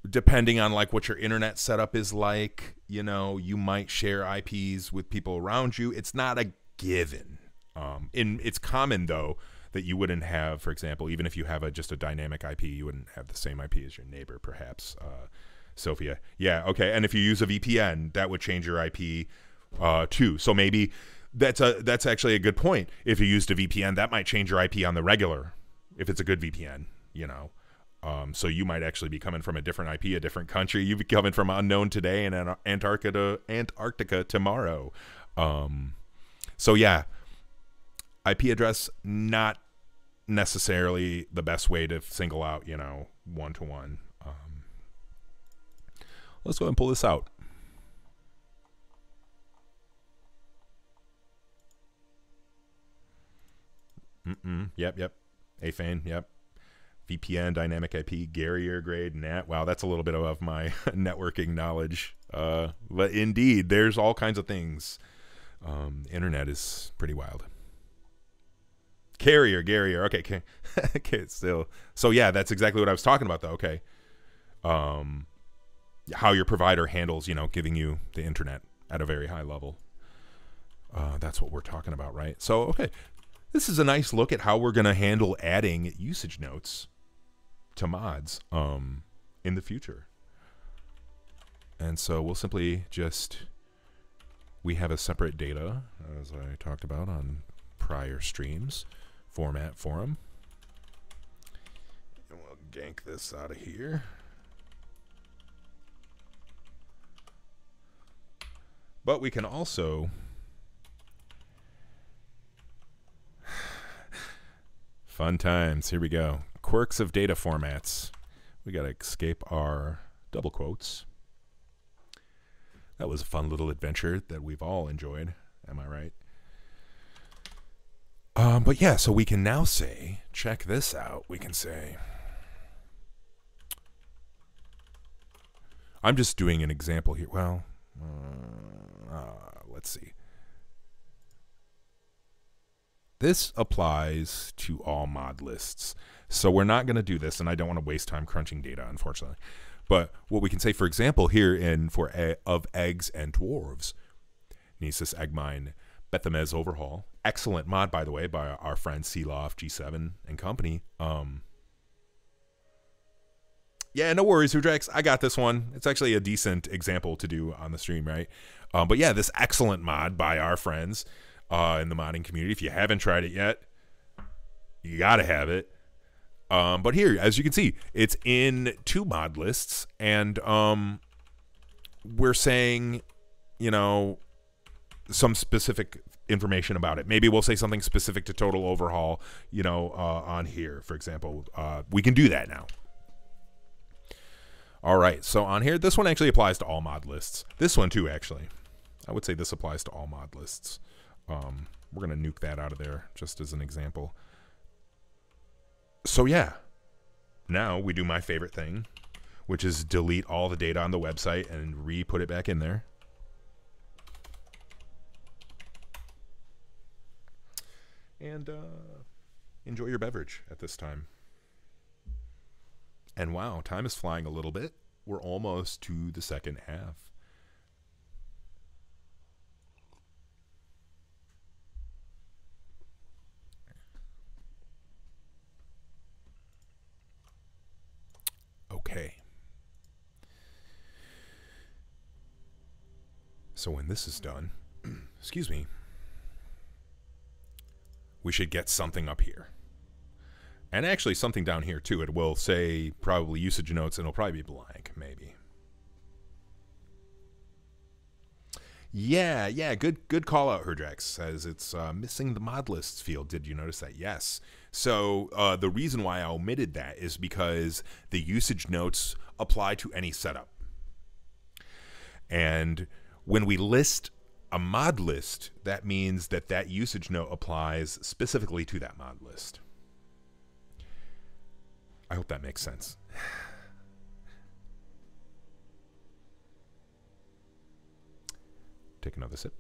depending on like what your internet setup is like, you know, you might share IPs with people around you. It's not a given. Um, in it's common though that you wouldn't have, for example, even if you have a just a dynamic IP, you wouldn't have the same IP as your neighbor, perhaps. Uh, Sophia, yeah, okay. And if you use a VPN, that would change your IP uh, too. So maybe that's a that's actually a good point. If you used a VPN, that might change your IP on the regular. If it's a good VPN, you know. Um, so you might actually be coming from a different IP, a different country. You'd be coming from unknown today and Antarctica, Antarctica tomorrow. Um, so yeah, IP address not necessarily the best way to single out, you know, one to one. Let's go and pull this out. Mm-mm. Yep, yep. Aphain, yep. VPN, dynamic IP, Garrier grade, NAT. Wow, that's a little bit of my networking knowledge. Uh, but indeed, there's all kinds of things. Um, internet is pretty wild. Carrier, Garrier. Okay, okay, still. So yeah, that's exactly what I was talking about, though. Okay, um, how your provider handles, you know, giving you the internet at a very high level. Uh, that's what we're talking about, right? So okay, this is a nice look at how we're going to handle adding usage notes to mods um, in the future. And so we'll simply just, we have a separate data, as I talked about on prior streams, format for them. And we'll gank this out of here. But we can also Fun times. Here we go. Quirks of data formats. We got to escape our double quotes. That was a fun little adventure that we've all enjoyed. Am I right? Um, but yeah, so we can now say, check this out. We can say, I'm just doing an example here. Well, uh, let's see. This applies to all mod lists. So we're not going to do this, and I don't want to waste time crunching data, unfortunately. But what we can say, for example, here in for a, of eggs and dwarves, Gnisis Eggmine Bethamez Overhaul, excellent mod by the way by our friend Sealoft G7 and company. Um, yeah, no worries, Herdrex. I got this one. It's actually a decent example to do on the stream, right? Um, but yeah, this excellent mod by our friends uh, in the modding community. If you haven't tried it yet, You got to have it. Um, but here, as you can see, it's in two mod lists, and um, we're saying, you know, some specific information about it. Maybe we'll say something specific to total overhaul, you know, uh, on here, for example. Uh, we can do that now. All right, so on here, this one actually applies to all mod lists. This one too, actually. I would say this applies to all mod lists. Um, we're going to nuke that out of there just as an example. So yeah, now we do my favorite thing, which is delete all the data on the website and re-put it back in there. And uh, enjoy your beverage at this time. And wow, time is flying a little bit. We're almost to the second half. Okay. So when this is done, excuse me, we should get something up here. And actually something down here too. It will say probably usage notes and it'll probably be blank, maybe. Yeah, yeah, good good call out, Herdrex says it's uh, missing the mod lists field. Did you notice that? Yes. So uh, the reason why I omitted that is because the usage notes apply to any setup. And when we list a mod list, that means that that usage note applies specifically to that mod list. I hope that makes sense. Take another sip.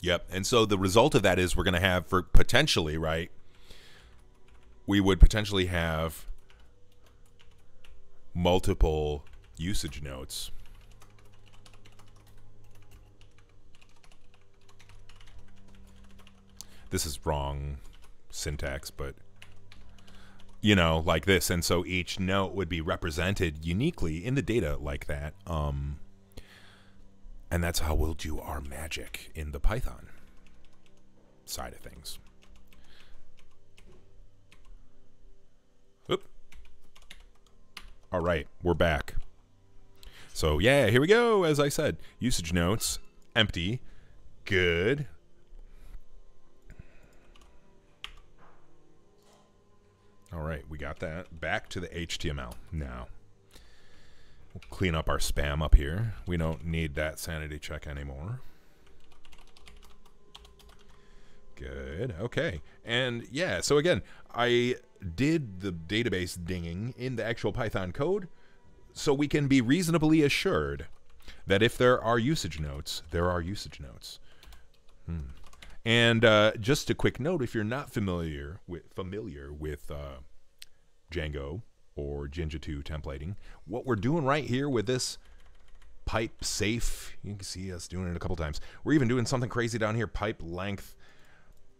Yep. And so the result of that is we're going to have for potentially, right? We would potentially have multiple usage notes. This is wrong syntax, but you know, like this. And so each note would be represented uniquely in the data like that. Um, and that's how we'll do our magic in the Python side of things. All right, we're back. So yeah, here we go. As I said, usage notes, empty, good. All right, we got that. Back to the HTML now. We'll clean up our spam up here. We don't need that sanity check anymore. Good. Okay. And yeah, so again, I did the database dinging in the actual Python code so we can be reasonably assured that if there are usage notes, there are usage notes. Hmm. And uh, just a quick note: if you're not familiar with familiar with uh, Django or Jinja 2 templating, what we're doing right here with this pipe safe, you can see us doing it a couple times. We're even doing something crazy down here: pipe length.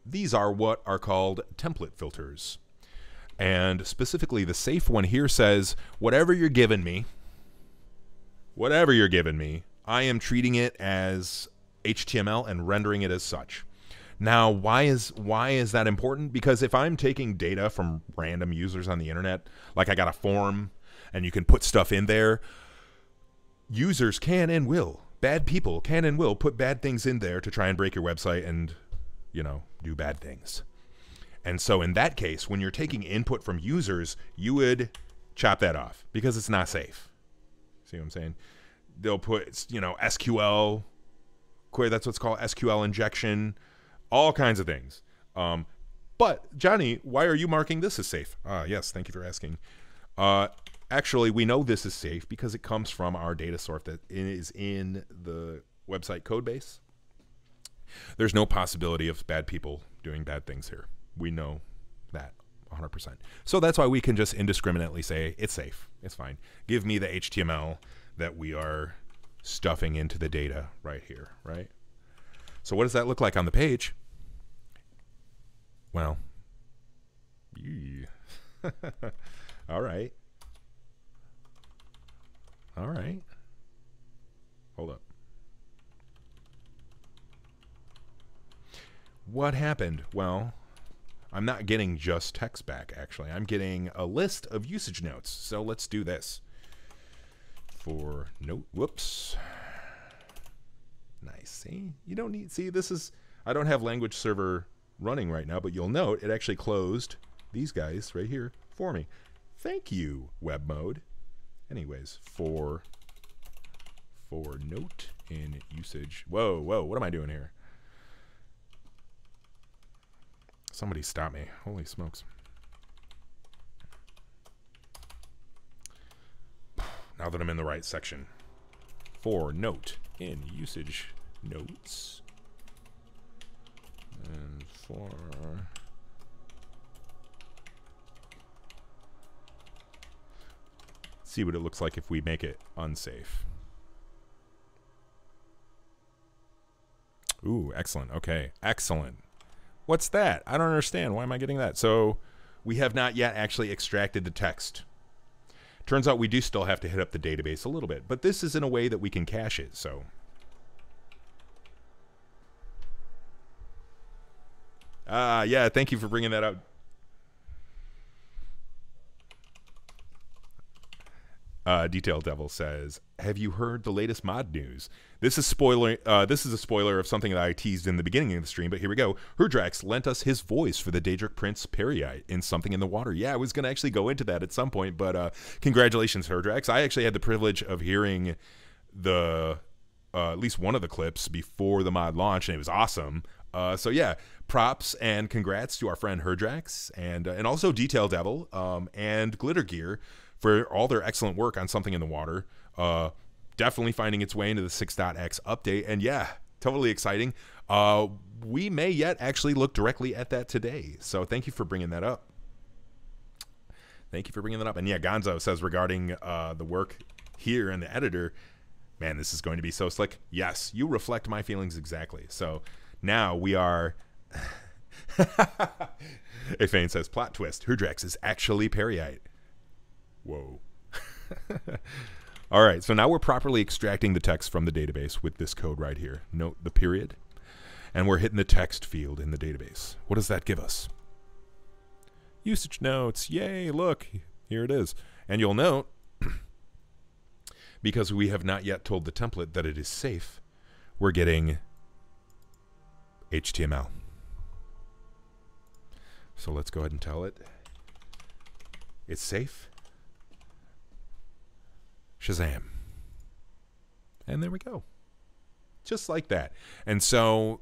These are what are called template filters. And specifically, the safe one here says, whatever you're giving me, whatever you're giving me, I am treating it as HTML and rendering it as such. Now, why is why is that important? Because if I'm taking data from random users on the internet, like I got a form and you can put stuff in there, users can and will, bad people can and will put bad things in there to try and break your website and, you know, do bad things. And so in that case, when you're taking input from users, you would chop that off because it's not safe. See what I'm saying? They'll put, you know, SQL, query, that's what's called SQL injection all kinds of things. Um, but Johnny, why are you marking this as safe? Ah, yes, thank you for asking. Uh, actually, we know this is safe because it comes from our data source that is in the website code base. There's no possibility of bad people doing bad things here. We know that 100%. So that's why we can just indiscriminately say it's safe. It's fine. Give me the HTML that we are stuffing into the data right here, right? So what does that look like on the page? Well, all right. All right. Hold up. What happened? Well, I'm not getting just text back, actually. I'm getting a list of usage notes. So let's do this. For note, whoops. Nice. See, you don't need, see, this is, I don't have language server running right now, but you'll note it actually closed these guys right here for me. Thank you, web mode. Anyways, for, for note in usage. Whoa, whoa, what am I doing here? Somebody stop me. Holy smokes. Now that I'm in the right section. For note in usage notes. And for see what it looks like if we make it unsafe. Ooh, excellent. Okay, excellent. What's that? I don't understand. Why am I getting that? So we have not yet actually extracted the text. Turns out we do still have to hit up the database a little bit, but this is in a way that we can cache it, so. Ah, yeah, thank you for bringing that up. Uh, Detail Devil says, "Have you heard the latest mod news? This is spoiler. Uh, this is a spoiler of something that I teased in the beginning of the stream, but here we go. Herdrex lent us his voice for the Daedric Prince Peryite in Something in the Water. Yeah, I was going to actually go into that at some point, but uh, congratulations, Herdrex. I actually had the privilege of hearing the uh, at least one of the clips before the mod launch, and it was awesome. Uh, so yeah, props and congrats to our friend Herdrex and uh, and also Detail Devil um, and Glitter Gear for all their excellent work on Something in the Water. Uh, definitely finding its way into the 6.x update. And yeah, totally exciting. Uh, we may yet actually look directly at that today. So thank you for bringing that up. Thank you for bringing that up. And yeah, Gonzo says regarding uh, the work here and the editor, man, this is going to be so slick. Yes, you reflect my feelings exactly. So now we are. Aphain says plot twist: Herdrex is actually Peryite. Whoa. All right, so now we're properly extracting the text from the database with this code right here. Note the period. And we're hitting the text field in the database. What does that give us? Usage notes. Yay, look, here it is. And you'll note, because we have not yet told the template that it is safe, we're getting HTML. So let's go ahead and tell it it's safe Shazam. And there we go. Just like that. And so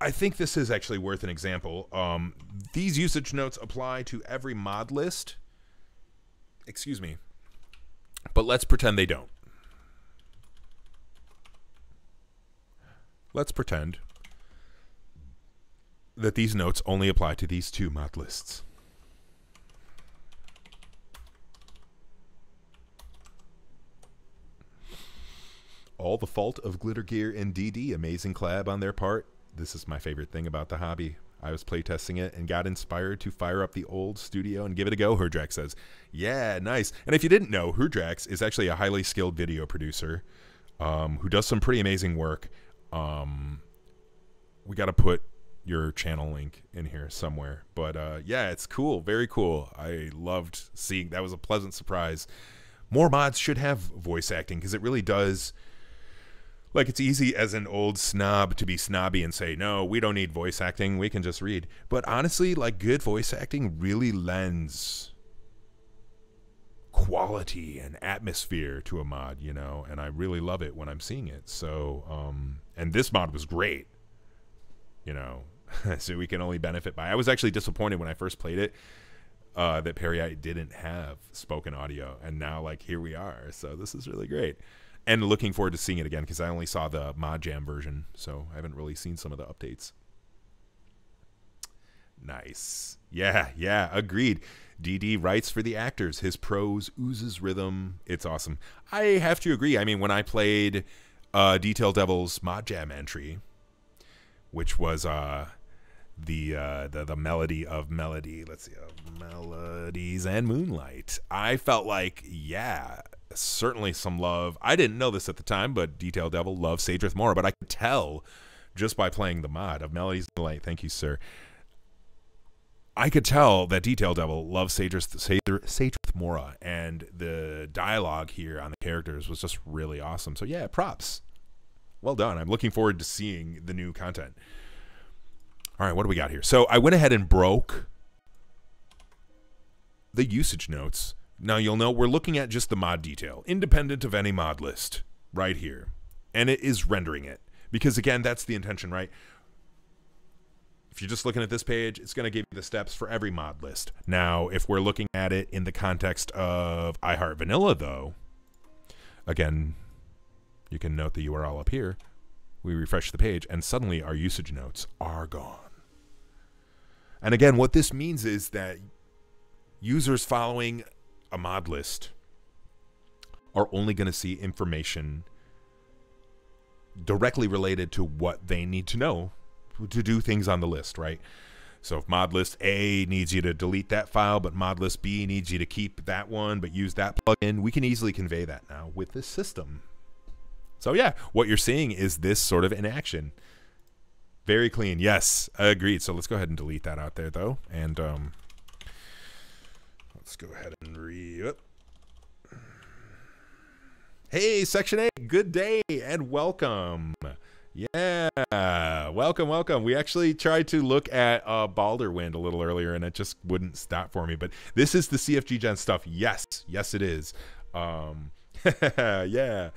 I think this is actually worth an example. Um, these usage notes apply to every mod list. Excuse me. But let's pretend they don't. Let's pretend that these notes only apply to these two mod lists. All the fault of Glitter Gear and DD. Amazing collab on their part. This is my favorite thing about the hobby. I was playtesting it and got inspired to fire up the old studio and give it a go, Herdrex says. Yeah, nice. And if you didn't know, Herdrex is actually a highly skilled video producer um, who does some pretty amazing work. Um, we got to put your channel link in here somewhere. But uh, yeah, it's cool. Very cool. I loved seeing that was a pleasant surprise. More mods should have voice acting because it really does – like it's easy as an old snob to be snobby and say no we don't need voice acting. We can just read. But honestly like good voice acting really lends quality and atmosphere to a mod you know? And i really love it when i'm seeing it. So um and this mod was great you know? So we can only benefit by i was actually disappointed when i first played it uh, that Peryite didn't have spoken audio, and now like here we are. So this is really great and looking forward to seeing it again because I only saw the Mod Jam version, so I haven't really seen some of the updates. Nice. Yeah, yeah, agreed. DD writes for the actors. His prose oozes rhythm. It's awesome. I have to agree. I mean, when I played uh, Detail Devil's Mod Jam entry, which was uh, the, uh, the the melody of melody. Let's see, uh, melodies and moonlight. I felt like, yeah, certainly some love. I didn't know this at the time, but Detail Devil loves Sadrith Mora, but I could tell just by playing the mod of Melodies of Light. Thank you, sir. I could tell that Detail Devil loves Sadrith Mora, and the dialogue here on the characters was just really awesome. So yeah, props. Well done. I'm looking forward to seeing the new content. All right, what do we got here? So I went ahead and broke the usage notes. Now you'll know we're looking at just the mod detail, independent of any mod list, right here. And it is rendering it. Because again, that's the intention, right? If you're just looking at this page, it's going to give you the steps for every mod list. Now, if we're looking at it in the context of iHeart Vanilla, though, again, you can note the URL up here. We refresh the page, and suddenly our usage notes are gone. And again, what this means is that users following a mod list are only going to see information directly related to what they need to know to do things on the list, right? So if mod list A needs you to delete that file, but mod list B needs you to keep that one, but use that plugin, we can easily convey that now with this system. So yeah, what you're seeing is this sort of in action. Very clean. Yes, agreed. So let's go ahead and delete that out there though. And um, let's go ahead and re Hey, Section 8, good day and welcome. Yeah, welcome, welcome. We actually tried to look at uh, Baldurwind a little earlier and it just wouldn't stop for me. But this is the CFG Gen stuff. Yes, yes, it is. Um, yeah.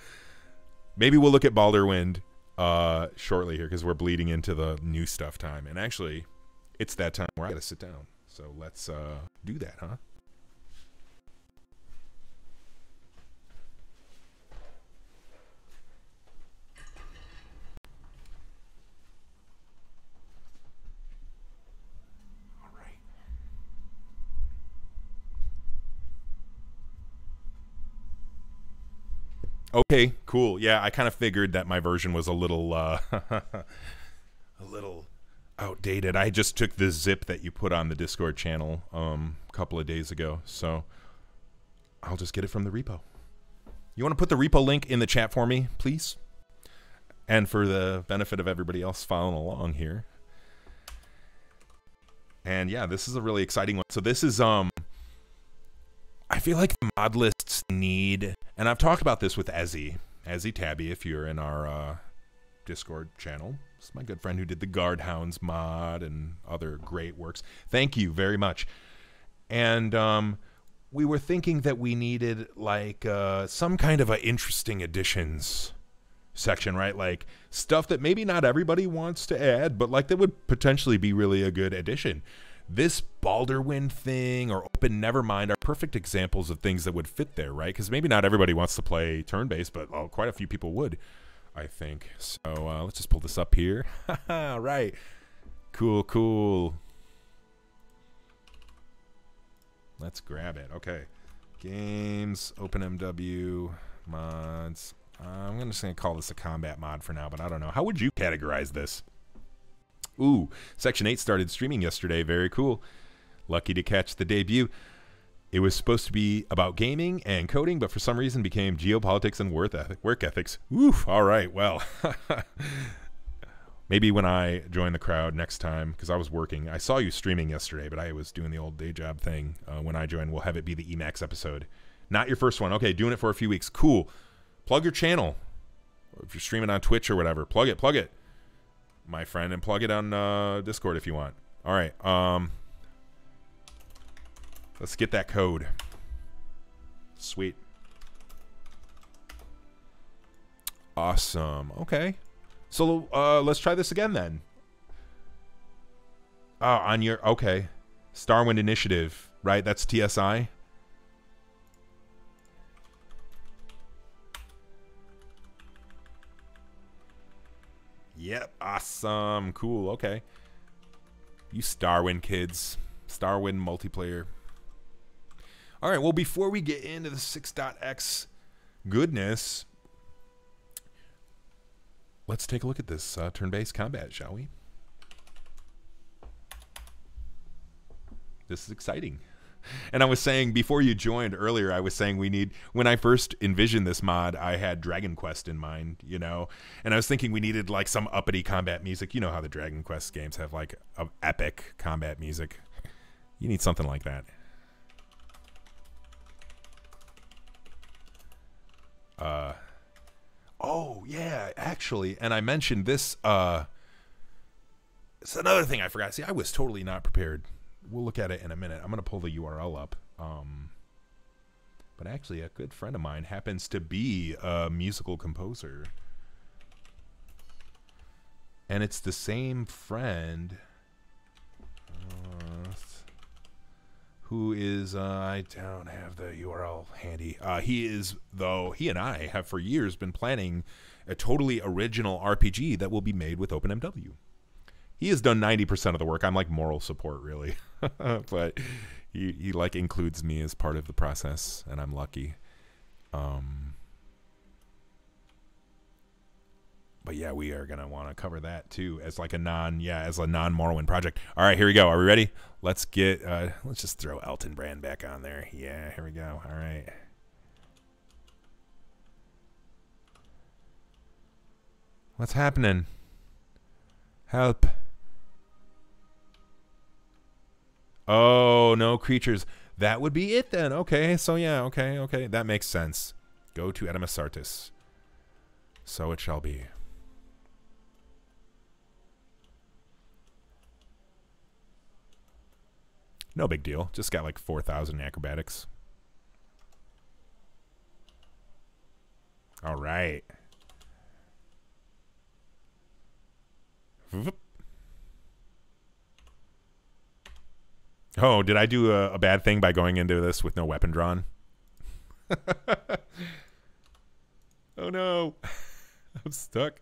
Maybe we'll look at Baldurwind uh, shortly here because we're bleeding into the new stuff time. And actually, it's that time where I got to sit down. So let's uh, do that, huh? Okay, cool. Yeah, I kind of figured that my version was a little uh a little outdated. I just took the zip that you put on the Discord channel um a couple of days ago. So I'll just get it from the repo. You want to put the repo link in the chat for me, please? And for the benefit of everybody else following along here. And yeah, this is a really exciting one. So this is um I feel like the mod lists need, and I've talked about this with Ezzy, Ezzy Tabby, if you're in our uh, Discord channel. It's my good friend who did the Guard Hounds mod and other great works. Thank you very much. And um, we were thinking that we needed like uh, some kind of a interesting additions section, right? Like stuff that maybe not everybody wants to add, but like that would potentially be really a good addition this Baldurwind thing or Open Nevermind are perfect examples of things that would fit there, right? Because maybe not everybody wants to play turn based, but well, quite a few people would, I think. So uh, let's just pull this up here. right. Cool, cool. Let's grab it. Okay. Games, OpenMW, mods. Uh, I'm just going to call this a combat mod for now, but I don't know. How would you categorize this? Ooh, Section 8 started streaming yesterday. Very cool. Lucky to catch the debut. It was supposed to be about gaming and coding, but for some reason became geopolitics and work ethics. Oof, all right, well. Maybe when I join the crowd next time, because I was working. I saw you streaming yesterday, but I was doing the old day job thing. Uh, when I join, we'll have it be the Emacs episode. Not your first one. Okay, doing it for a few weeks. Cool. Plug your channel. If you're streaming on Twitch or whatever, plug it, plug it my friend, and plug it on uh, Discord if you want. All right. Um, let's get that code. Sweet. Awesome. Okay. So uh, let's try this again then. Oh, on your okay, Starwind Initiative, right? That's TSI. Yep, awesome, cool, okay. You Starwind kids, Starwind multiplayer. All right, well, before we get into the 6.x goodness, let's take a look at this uh, turn-based combat, shall we? This is exciting. and I was saying before you joined earlier, I was saying we need when I first envisioned this mod, I had Dragon Quest in mind, you know, and I was thinking we needed like some uppity combat music. You know how the Dragon Quest games have like a epic combat music. You need something like that. Uh, oh yeah, actually, and I mentioned this. Uh, it's another thing I forgot. See, I was totally not prepared we'll look at it in a minute. I'm going to pull the URL up. Um, but actually, a good friend of mine happens to be a musical composer. And it's the same friend uh, who is, uh, I don't have the URL handy. Uh, he is, though, he and I have for years been planning a totally original RPG that will be made with OpenMW he has done 90% of the work. I'm like moral support really. but he, he like includes me as part of the process and I'm lucky. Um but yeah, we are gonna want to cover that too as like a non, yeah, as a non Morrowind project. All right, here we go. Are we ready? Let's get, uh, let's just throw Eltonbrand back on there. Yeah, here we go. All right. What's happening? Help. Oh, no creatures. That would be it then. Okay, so yeah, okay, okay. That makes sense. Go to Addamasartus. So it shall be. No big deal. Just got like 4,000 acrobatics. All right. Oh, did I do a, a bad thing by going into this with no weapon drawn? oh no. I'm stuck.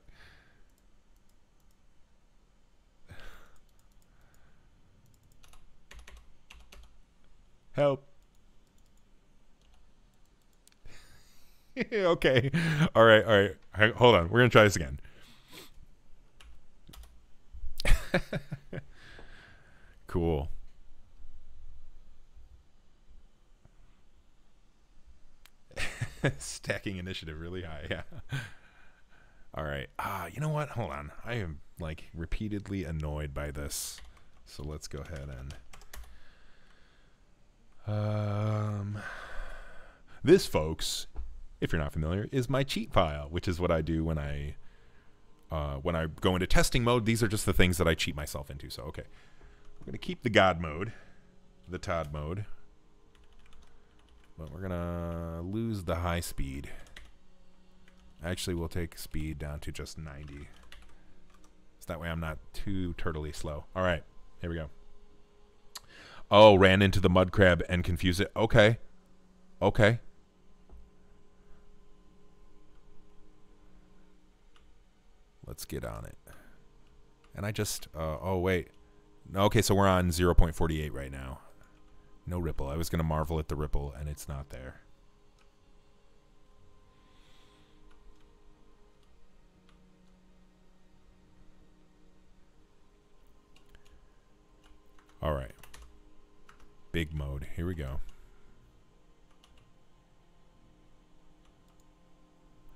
Help. okay. All right, all right. Hold on. We're going to try this again. cool. Stacking initiative really high. Yeah. All right. Ah, you know what? Hold on. I am like repeatedly annoyed by this. So let's go ahead and um this folks, if you're not familiar, is my cheat file, which is what I do when I uh, when I go into testing mode. These are just the things that I cheat myself into. So okay. I'm going to keep the god mode, the Todd mode. But we're to lose the high speed. Actually, we'll take speed down to just 90. So that way I'm not too turtly slow. All right, here we go. Oh, ran into the mud crab and confused it. Okay. Okay. Let's get on it. And I just, uh, oh, wait. Okay, so we're on 0.48 right now. No ripple. I was going to marvel at the ripple, and it's not there. All right. Big mode. Here we go.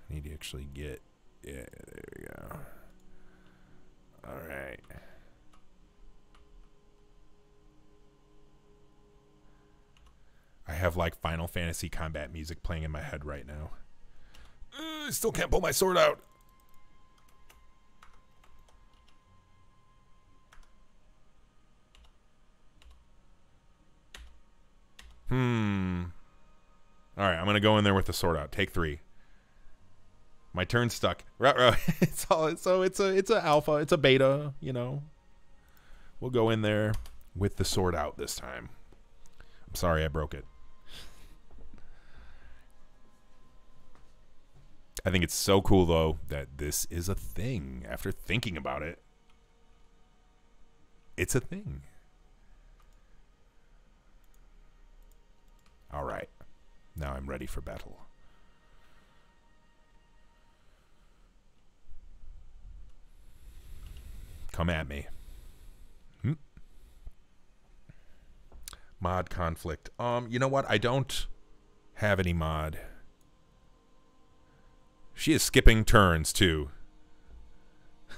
I need to actually get... Yeah, there we go. All right. I have like Final Fantasy combat music playing in my head right now. Uh, still can't pull my sword out. Hmm. All right, I'm gonna go in there with the sword out. Take three. My turn's stuck. It's all so it's a it's a alpha. It's a beta. You know. We'll go in there with the sword out this time. I'm sorry I broke it. I think it's so cool though that this is a thing. After thinking about it, it's a thing. All right. Now I'm ready for battle. Come at me. Hmm? Mod conflict. Um, you know what? I don't have any mod. She is skipping turns too.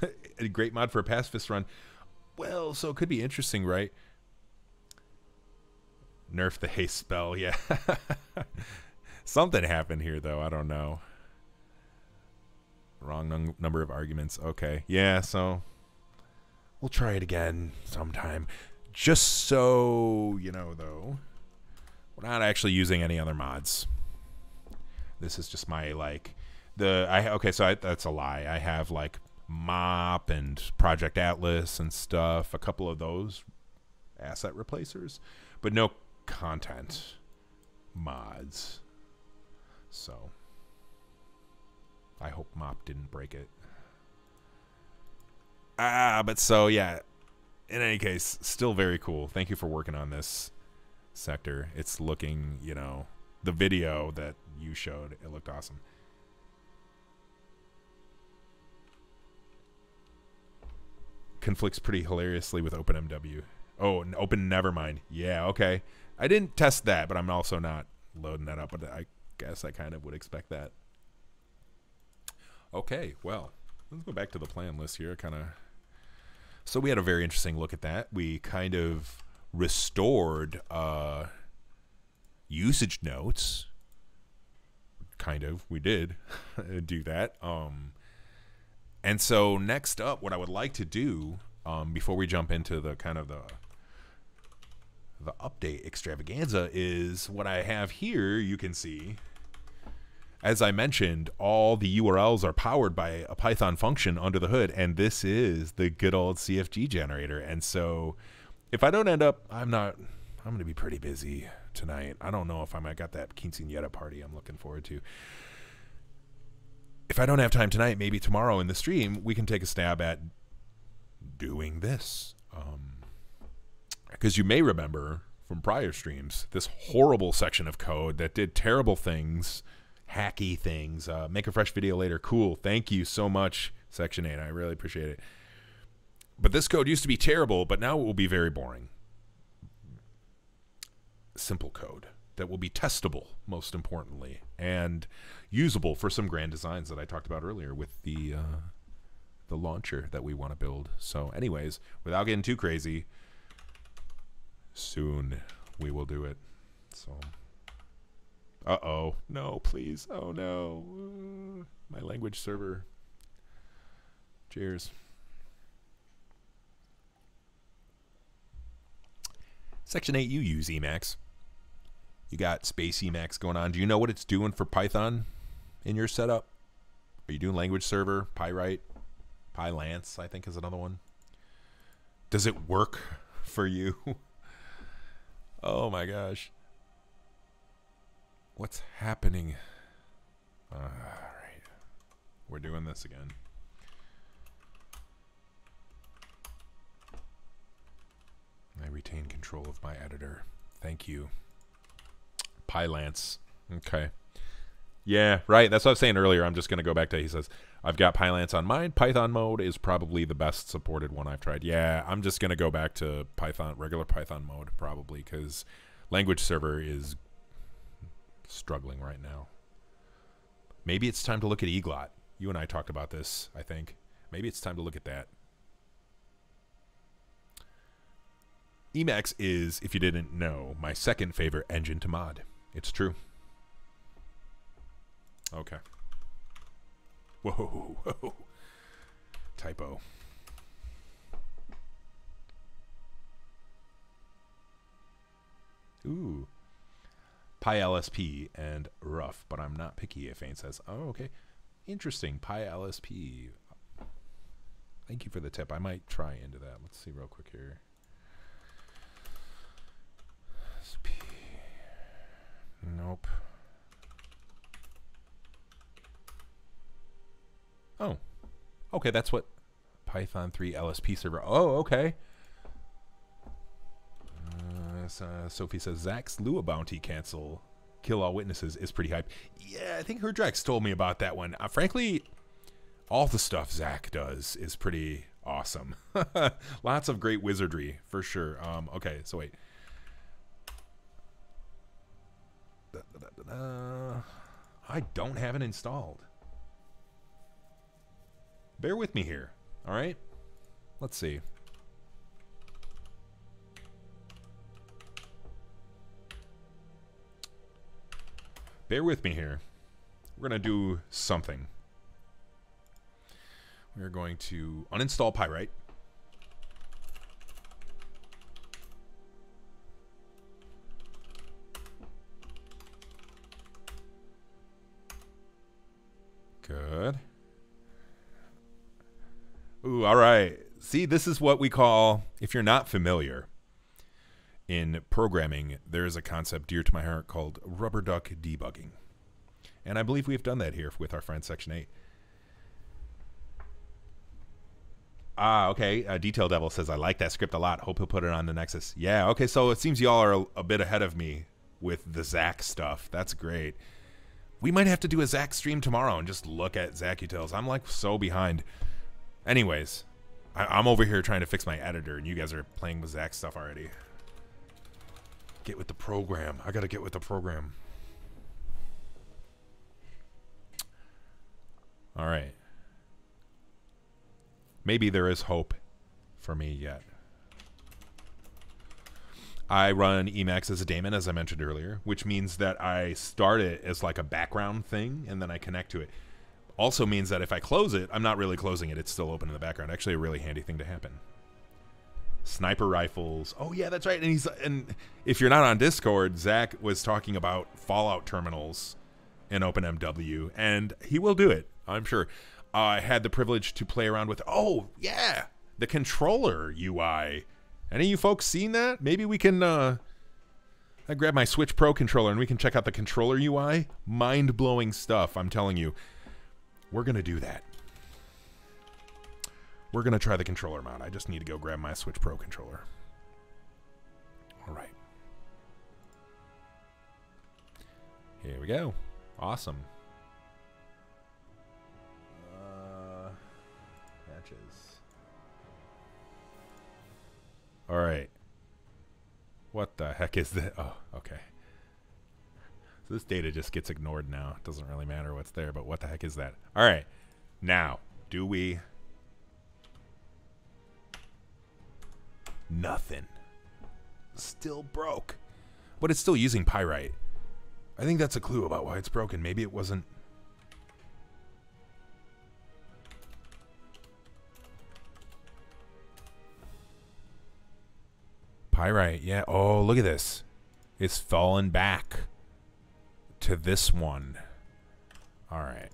a great mod for a pacifist run. Well, so it could be interesting, right? Nerf the haste spell, yeah. Something happened here, though. I don't know. Wrong num- number of arguments. Okay. Yeah, so we'll try it again sometime. Just so you know, though, we're not actually using any other mods. This is just my, like, the. I Okay, so I, that's a lie. I have, like, Mop and Project Atlas and stuff, a couple of those asset replacers, but no content mods. So I hope Mop didn't break it. Ah, but so yeah. In any case, still very cool. Thank you for working on this S3ctor. It's looking, you know, the video that you showed, it looked awesome. Conflicts pretty hilariously with OpenMW. Oh, Open Nevermind. Yeah, okay. I didn't test that, but I'm also not loading that up. But I guess I kind of would expect that. Okay, well, let's go back to the plan list here. Kind of. So we had a very interesting look at that. We kind of restored uh, usage notes. Kind of, we did do that. Um, and so next up, what I would like to do um, before we jump into the kind of the the update extravaganza is what I have here. You can see, as I mentioned, all the URLs are powered by a Python function under the hood, and this is the good old CFG generator. And so, if I don't end up, I'm not. I'm going to be pretty busy tonight. I don't know if I might got that quinceanera party I'm looking forward to if I don't have time tonight, maybe tomorrow in the stream, we can take a stab at doing this. Because um, you may remember from prior streams this horrible section of code that did terrible things, hacky things. Uh, make a fresh video later. Cool. Thank you so much, Section 8. I really appreciate it. But this code used to be terrible, but now it will be very boring. Simple code that will be testable, most importantly, and usable for some grand designs that I talked about earlier with the uh, the launcher that we want to build. So, anyways, without getting too crazy, soon we will do it. So, uh oh, no, please, oh no, uh, my language server. Cheers. Section 8, you use Emacs. You got Spacemacs going on. Do you know what it's doing for Python in your setup? Are you doing language server, Pyright, PyLance, I think is another one? Does it work for you? oh my gosh. What's happening? All right. We're doing this again. I retain control of my editor. Thank you. Pylance. Okay. Yeah, right. That's what I was saying earlier. I'm just going to go back to he says, I've got Pylance on mine. Python mode is probably the best supported one I've tried. Yeah, I'm just going to go back to Python, regular Python mode probably because language server is struggling right now. Maybe it's time to look at eglot. You and I talked about this, I think. Maybe it's time to look at that. Emacs is, if you didn't know, my second favorite engine to mod. It's true. Okay. Whoa, whoa. Typo. Ooh. PyLSP and ruff, but I'm not picky, Aphain says. Oh, okay. Interesting. PyLSP. Thank you for the tip. I might try into that. Let's see real quick here. Nope. Oh. Okay, that's what Python 3 LSP server. Oh, okay. Uh, uh, Sophie says Zach's Lua bounty cancel, kill all witnesses is pretty hype. Yeah, I think Herdrex told me about that one. Uh, frankly, all the stuff Zach does is pretty awesome. Lots of great wizardry for sure. Um, okay, so wait. Uh, I don't have it installed. Bear with me here, all right? Let's see. Bear with me here. We're going to do something. We're going to uninstall Pyright. Ooh, all right. See, this is what we call, if you're not familiar, in programming, there is a concept dear to my heart called rubber duck debugging. And I believe we've done that here with our friend Section 8. Ah, okay. Uh, Detail Devil says, I like that script a lot. Hope he'll put it on the Nexus. Yeah, okay. So it seems y'all are a, a bit ahead of me with the Zach stuff. That's great. We might have to do a Zach stream tomorrow and just look at ZachUtils. I'm like so behind. Anyways, I, am over here trying to fix my editor, and you guys are playing with Zach's stuff already. Get with the program. I gotta get with the program. All right. Maybe there is hope for me yet. I run Emacs as a daemon, as I mentioned earlier, which means that I start it as like a background thing and then I connect to it. Also means that if I close it, I'm not really closing it. It's still open in the background. Actually, a really handy thing to happen. Sniper rifles. Oh yeah, that's right. And he's and if you're not on Discord, Zach was talking about Fallout terminals in OpenMW, and he will do it. I'm sure. I had the privilege to play around with. Oh yeah, the controller UI. Any of you folks seen that? Maybe we can. uh I grab my Switch Pro controller and we can check out the controller UI. Mind blowing stuff. I'm telling you. We're gonna do that. We're gonna try the controller mod. I just need to go grab my Switch Pro controller. All right. Here we go. Awesome. Uh, All right. What the heck is that? Oh, okay. So this data just gets ignored now. It doesn't really matter what's there, but what the heck is that? All right. Now, do we... Nothing. Still broke. But it's still using Pyright. I think that's a clue about why it's broken. Maybe it wasn't Pyright, yeah. Oh, look at this. It's fallen back to this one. All right.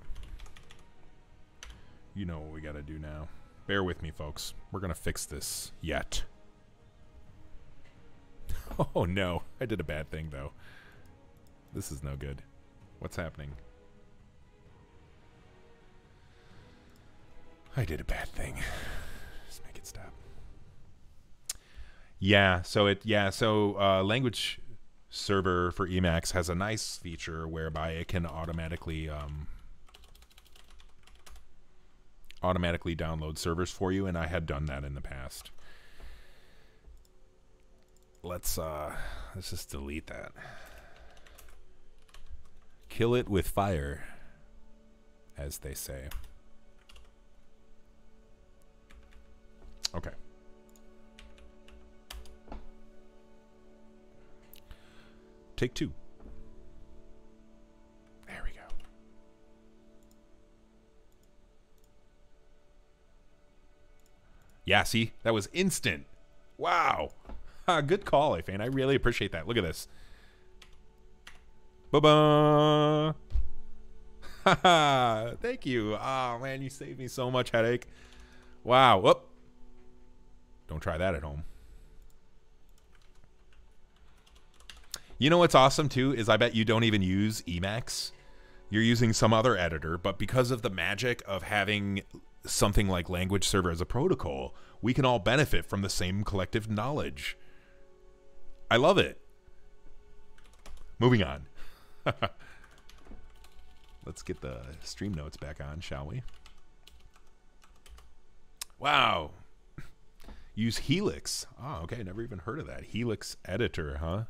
You know what we got to do now. Bear with me, folks. We're going to fix this yet. Oh, no. I did a bad thing, though. This is no good. What's happening? I did a bad thing. Just make it stop. Yeah. So it yeah. So uh, language server for Emacs has a nice feature whereby it can automatically um, automatically download servers for you, and I had done that in the past. Let's uh, let's just delete that. Kill it with fire, as they say. Okay. Take two. There we go. Yeah, see? That was instant. Wow. good call, Aphain. I really appreciate that. Look at this. Ba-ba! Thank you. Oh, man, you saved me so much headache. Wow. Whoop. Don't try that at home. You know what's awesome too is I bet you don't even use Emacs. You're using some other editor, but because of the magic of having something like language server as a protocol, we can all benefit from the same collective knowledge. I love it. Moving on. Let's get the stream notes back on, shall we? Wow. Use Helix. Oh, okay. Never even heard of that. Helix editor, huh?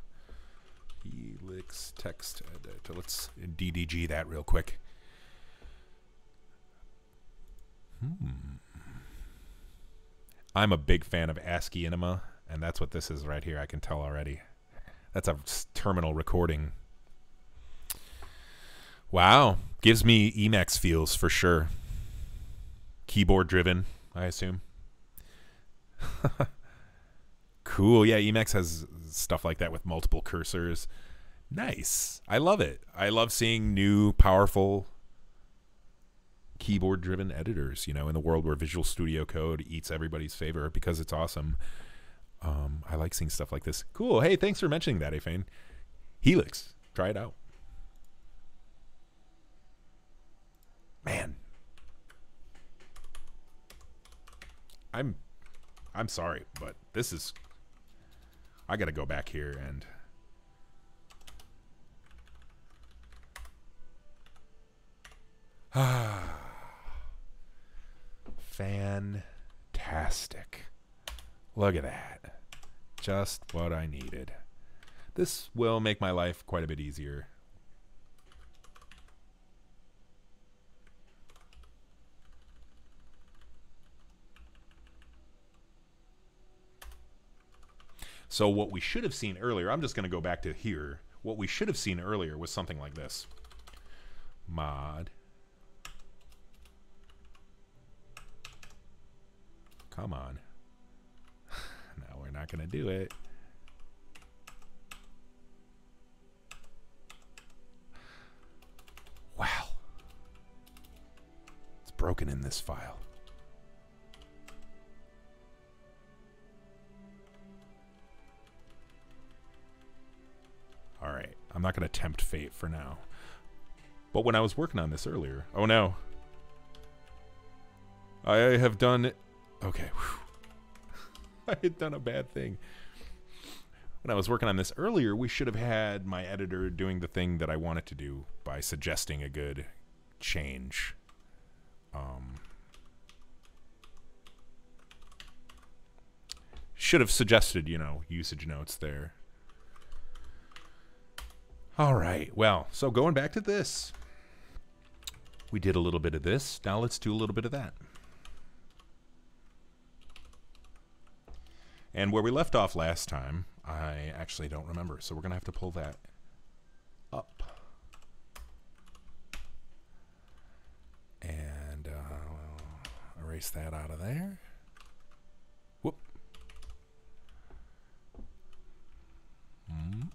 Helix text editor. Let's DDG that real quick. Hmm. I'm a big fan of asciinema, and that's what this is right here. I can tell already. That's a terminal recording. Wow. Gives me Emacs feels for sure. Keyboard driven, I assume. cool. Yeah, Emacs has stuff like that with multiple cursors. Nice. I love it. I love seeing new, powerful keyboard driven editors, you know, in the world where Visual Studio Code eats everybody's favor because it's awesome. Um, I like seeing stuff like this. Cool. Hey, thanks for mentioning that, Aphain. Helix. Try it out. Man. I'm I'm sorry, but this is I got to go back here and ah fantastic. Look at that. Just what I needed. This will make my life quite a bit easier. So what we should have seen earlier, I'm just going to go back to here. What we should have seen earlier was something like this. Mod Come on. no, we're not going to do it. Wow. It's broken in this file. I'm not going to tempt fate for now. But when I was working on this earlier, oh no. I have done Okay. I had done a bad thing. When I was working on this earlier, we should have had my editor doing the thing that I wanted to do by suggesting a good change. Um, should have suggested, you know, usage notes there. All right. Well, so going back to this, we did a little bit of this. Now let's do a little bit of that. And where we left off last time, I actually don't remember. So we're going to have to pull that up. And uh, erase that out of there. Whoop. Mm.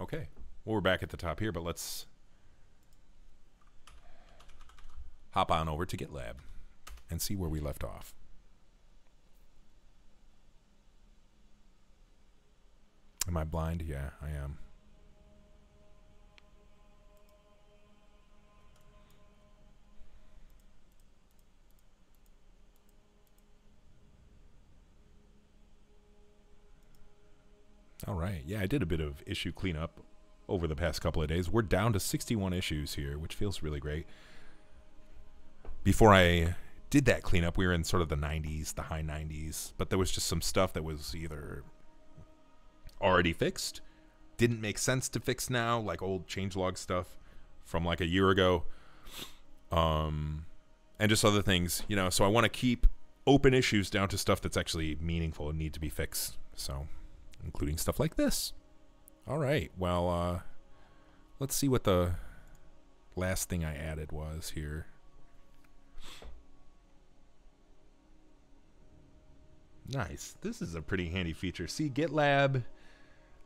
Okay. Well, we're back at the top here, but let's hop on over to GitLab and see where we left off. Am I blind? Yeah, I am. All right. Yeah, I did a bit of issue cleanup over the past couple of days. We're down to 61 issues here, which feels really great. Before I did that cleanup, we were in sort of the 90s, the high 90s, but there was just some stuff that was either already fixed. Didn't make sense to fix now, like old changelog stuff from like a year ago. Um, and just other things, you know. So I want to keep open issues down to stuff that's actually meaningful and need to be fixed. So, including stuff like this. All right. Well, uh, let's see what the last thing I added was here. Nice. This is a pretty handy feature. See, GitLab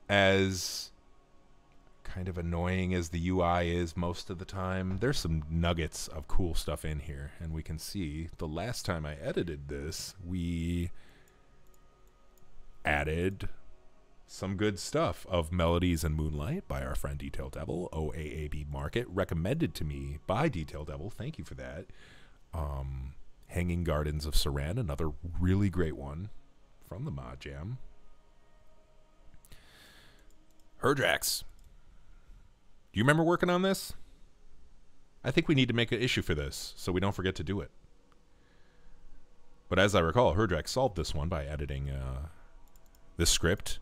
as kind of annoying as the UI is most of the time, there's some nuggets of cool stuff in here. And we can see the last time I edited this, we added some good stuff of Melodies and Moonlight by our friend Detail Devil, OAAB Market, recommended to me by Detail Devil. Thank you for that. Um, Hanging Gardens of Suran, another really great one from the Mod Jam. Herdrex. Do you remember working on this? I think we need to make an issue for this so we don't forget to do it. But as I recall, Herdrex solved this one by editing uh, this script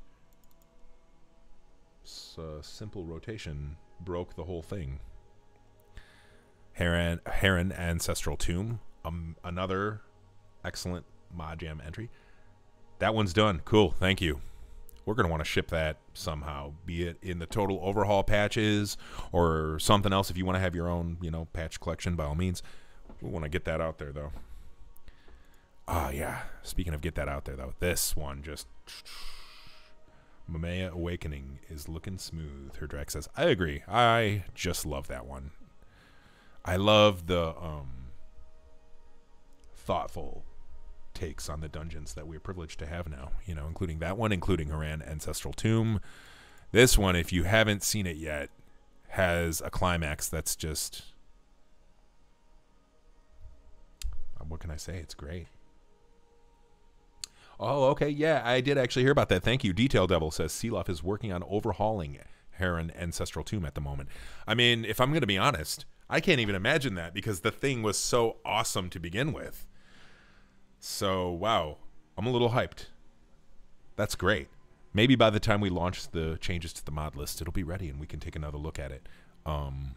a simple rotation broke the whole thing. Heron, Heron Ancestral Tomb, um, another excellent mod jam entry. That one's done. Cool. Thank you. We're going to want to ship that somehow, be it in the total overhaul patches or something else. If you want to have your own, you know, patch collection, by all means, we want to get that out there, though. Oh, yeah. Speaking of get that out there, though, this one just. Mamaea Awakening is looking smooth. Herdrex says, I agree. I just love that one. I love the um, thoughtful takes on the dungeons that we're privileged to have now, you know, including that one, including Harran Ancestral Tomb. This one, if you haven't seen it yet, has a climax that's just. What can I say? It's great. Oh, okay. Yeah, I did actually hear about that. Thank you. Detail Devil says Sealoff is working on overhauling Harran Ancestral Tomb at the moment. I mean, if I'm going to be honest, I can't even imagine that because the thing was so awesome to begin with. So, wow, I'm a little hyped. That's great. Maybe by the time we launch the changes to the mod list, it'll be ready and we can take another look at it. Um,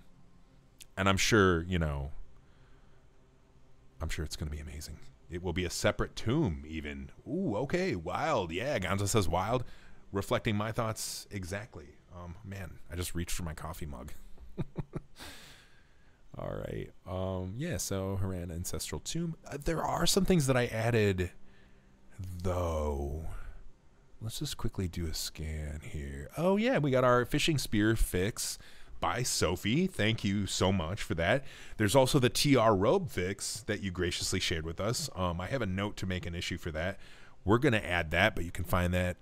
and I'm sure, you know, I'm sure it's going to be amazing. It will be a separate tomb, even. Ooh, okay, wild. Yeah, Gonzo says wild, reflecting my thoughts exactly. Um, man, I just reached for my coffee mug. All right. Um, yeah, so Harran Ancestral Tomb. Uh, there are some things that I added, though. Let's just quickly do a scan here. Oh, yeah, we got our fishing spear fix by Sophie. Thank you so much for that. There's also the TR robe fix that you graciously shared with us. Um, I have a note to make an issue for that. We're going to add that, but you can find that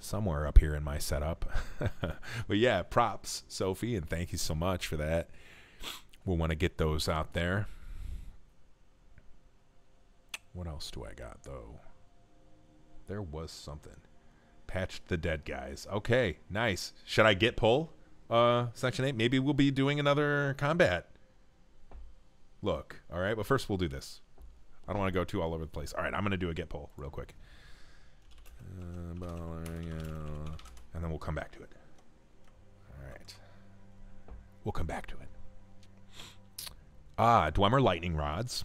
somewhere up here in my setup. but yeah, props, Sophie, and thank you so much for that. We'll want to get those out there. What else do I got, though? There was something. Patched the dead guys. Okay, nice. Should I git pull? Uh, Section 8. Maybe we'll be doing another combat. Look, all right, but first we'll do this. I don't want to go too all over the place. All right, I'm going to do a git pull real quick. Uh, and then we'll come back to it. All right. We'll come back to it. Ah, Dwemer lightning rods.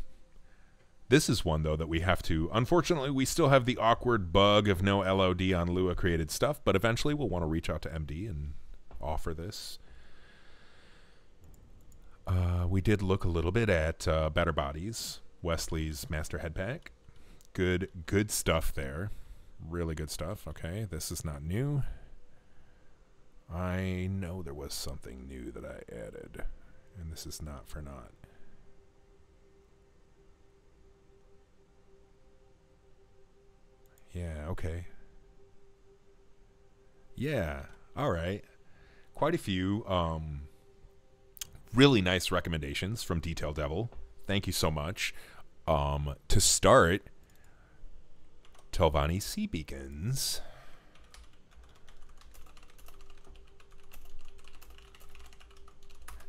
This is one, though, that we have to. Unfortunately, we still have the awkward bug of no LOD on Lua created stuff, but eventually we'll want to reach out to MD and offer this. Uh, we did look a little bit at uh, Better Bodies, Westly's Master Head Pack. Good, good stuff there. Really good stuff. Okay, this is not new. I know there was something new that I added, and this is not for naught. Yeah, okay. Yeah, all right quite a few um, really nice recommendations from Detail Devil. Thank you so much. Um, to start, Telvanni Sea Beacons.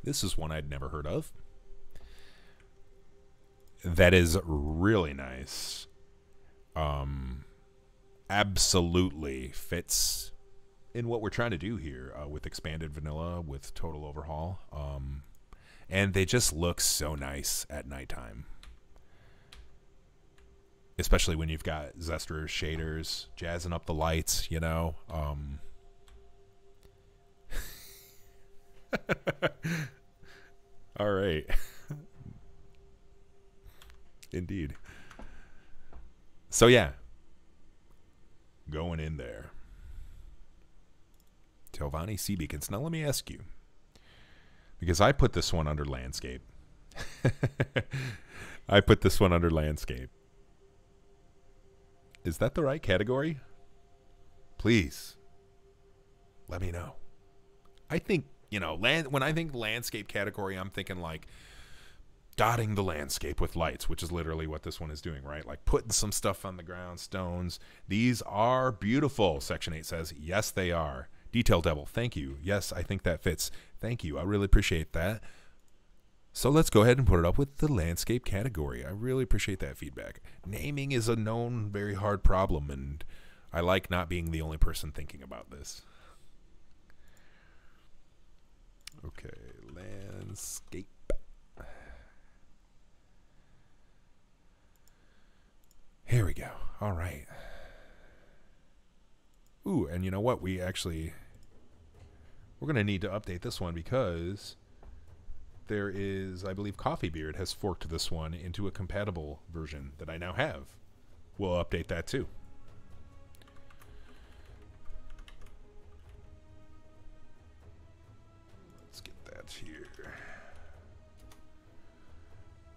This is one I'd never heard of. That is really nice. Um, absolutely fits in what we're trying to do here uh, with expanded vanilla with total overhaul um, and they just look so nice at nighttime. Especially when you've got zesters shaders jazzing up the lights you know um, all right. Indeed. So yeah. Going in there Telvanni Sea Beacons. Now let me ask you, because I put this one under landscape. I put this one under landscape. Is that the right category? Please let me know. I think, you know, land when I think landscape category, I'm thinking like dotting the landscape with lights, which is literally what this one is doing, right? Like putting some stuff on the ground, stones. These are beautiful, Section 8 says. Yes, they are. Detail Devil, thank you. Yes, I think that fits. Thank you. I really appreciate that. So let's go ahead and put it up with the landscape category. I really appreciate that feedback. Naming is a known, very hard problem, and I like not being the only person thinking about this. Okay, landscape. Here we go. All right. Ooh, and you know what? We actually we're going to need to update this one because there is, I believe, Coffee Beard has forked this one into a compatible version that I now have. We'll update that too. Let's get that here.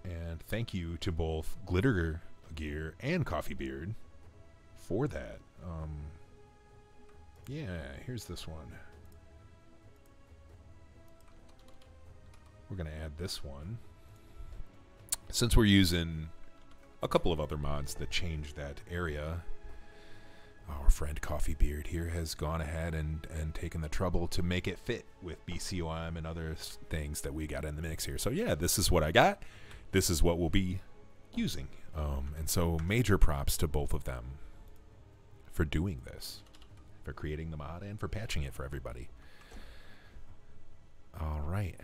And thank you to both Glitter Gear and Coffee Beard for that. Um, yeah, here's this one. We're going to add this one. Since we're using a couple of other mods that change that area, our friend Coffee Beard here has gone ahead and, and taken the trouble to make it fit with BCOM and other things that we got in the mix here. So yeah, this is what I got. This is what we'll be using. Um, and so major props to both of them for doing this, for creating the mod and for patching it for everybody. All right.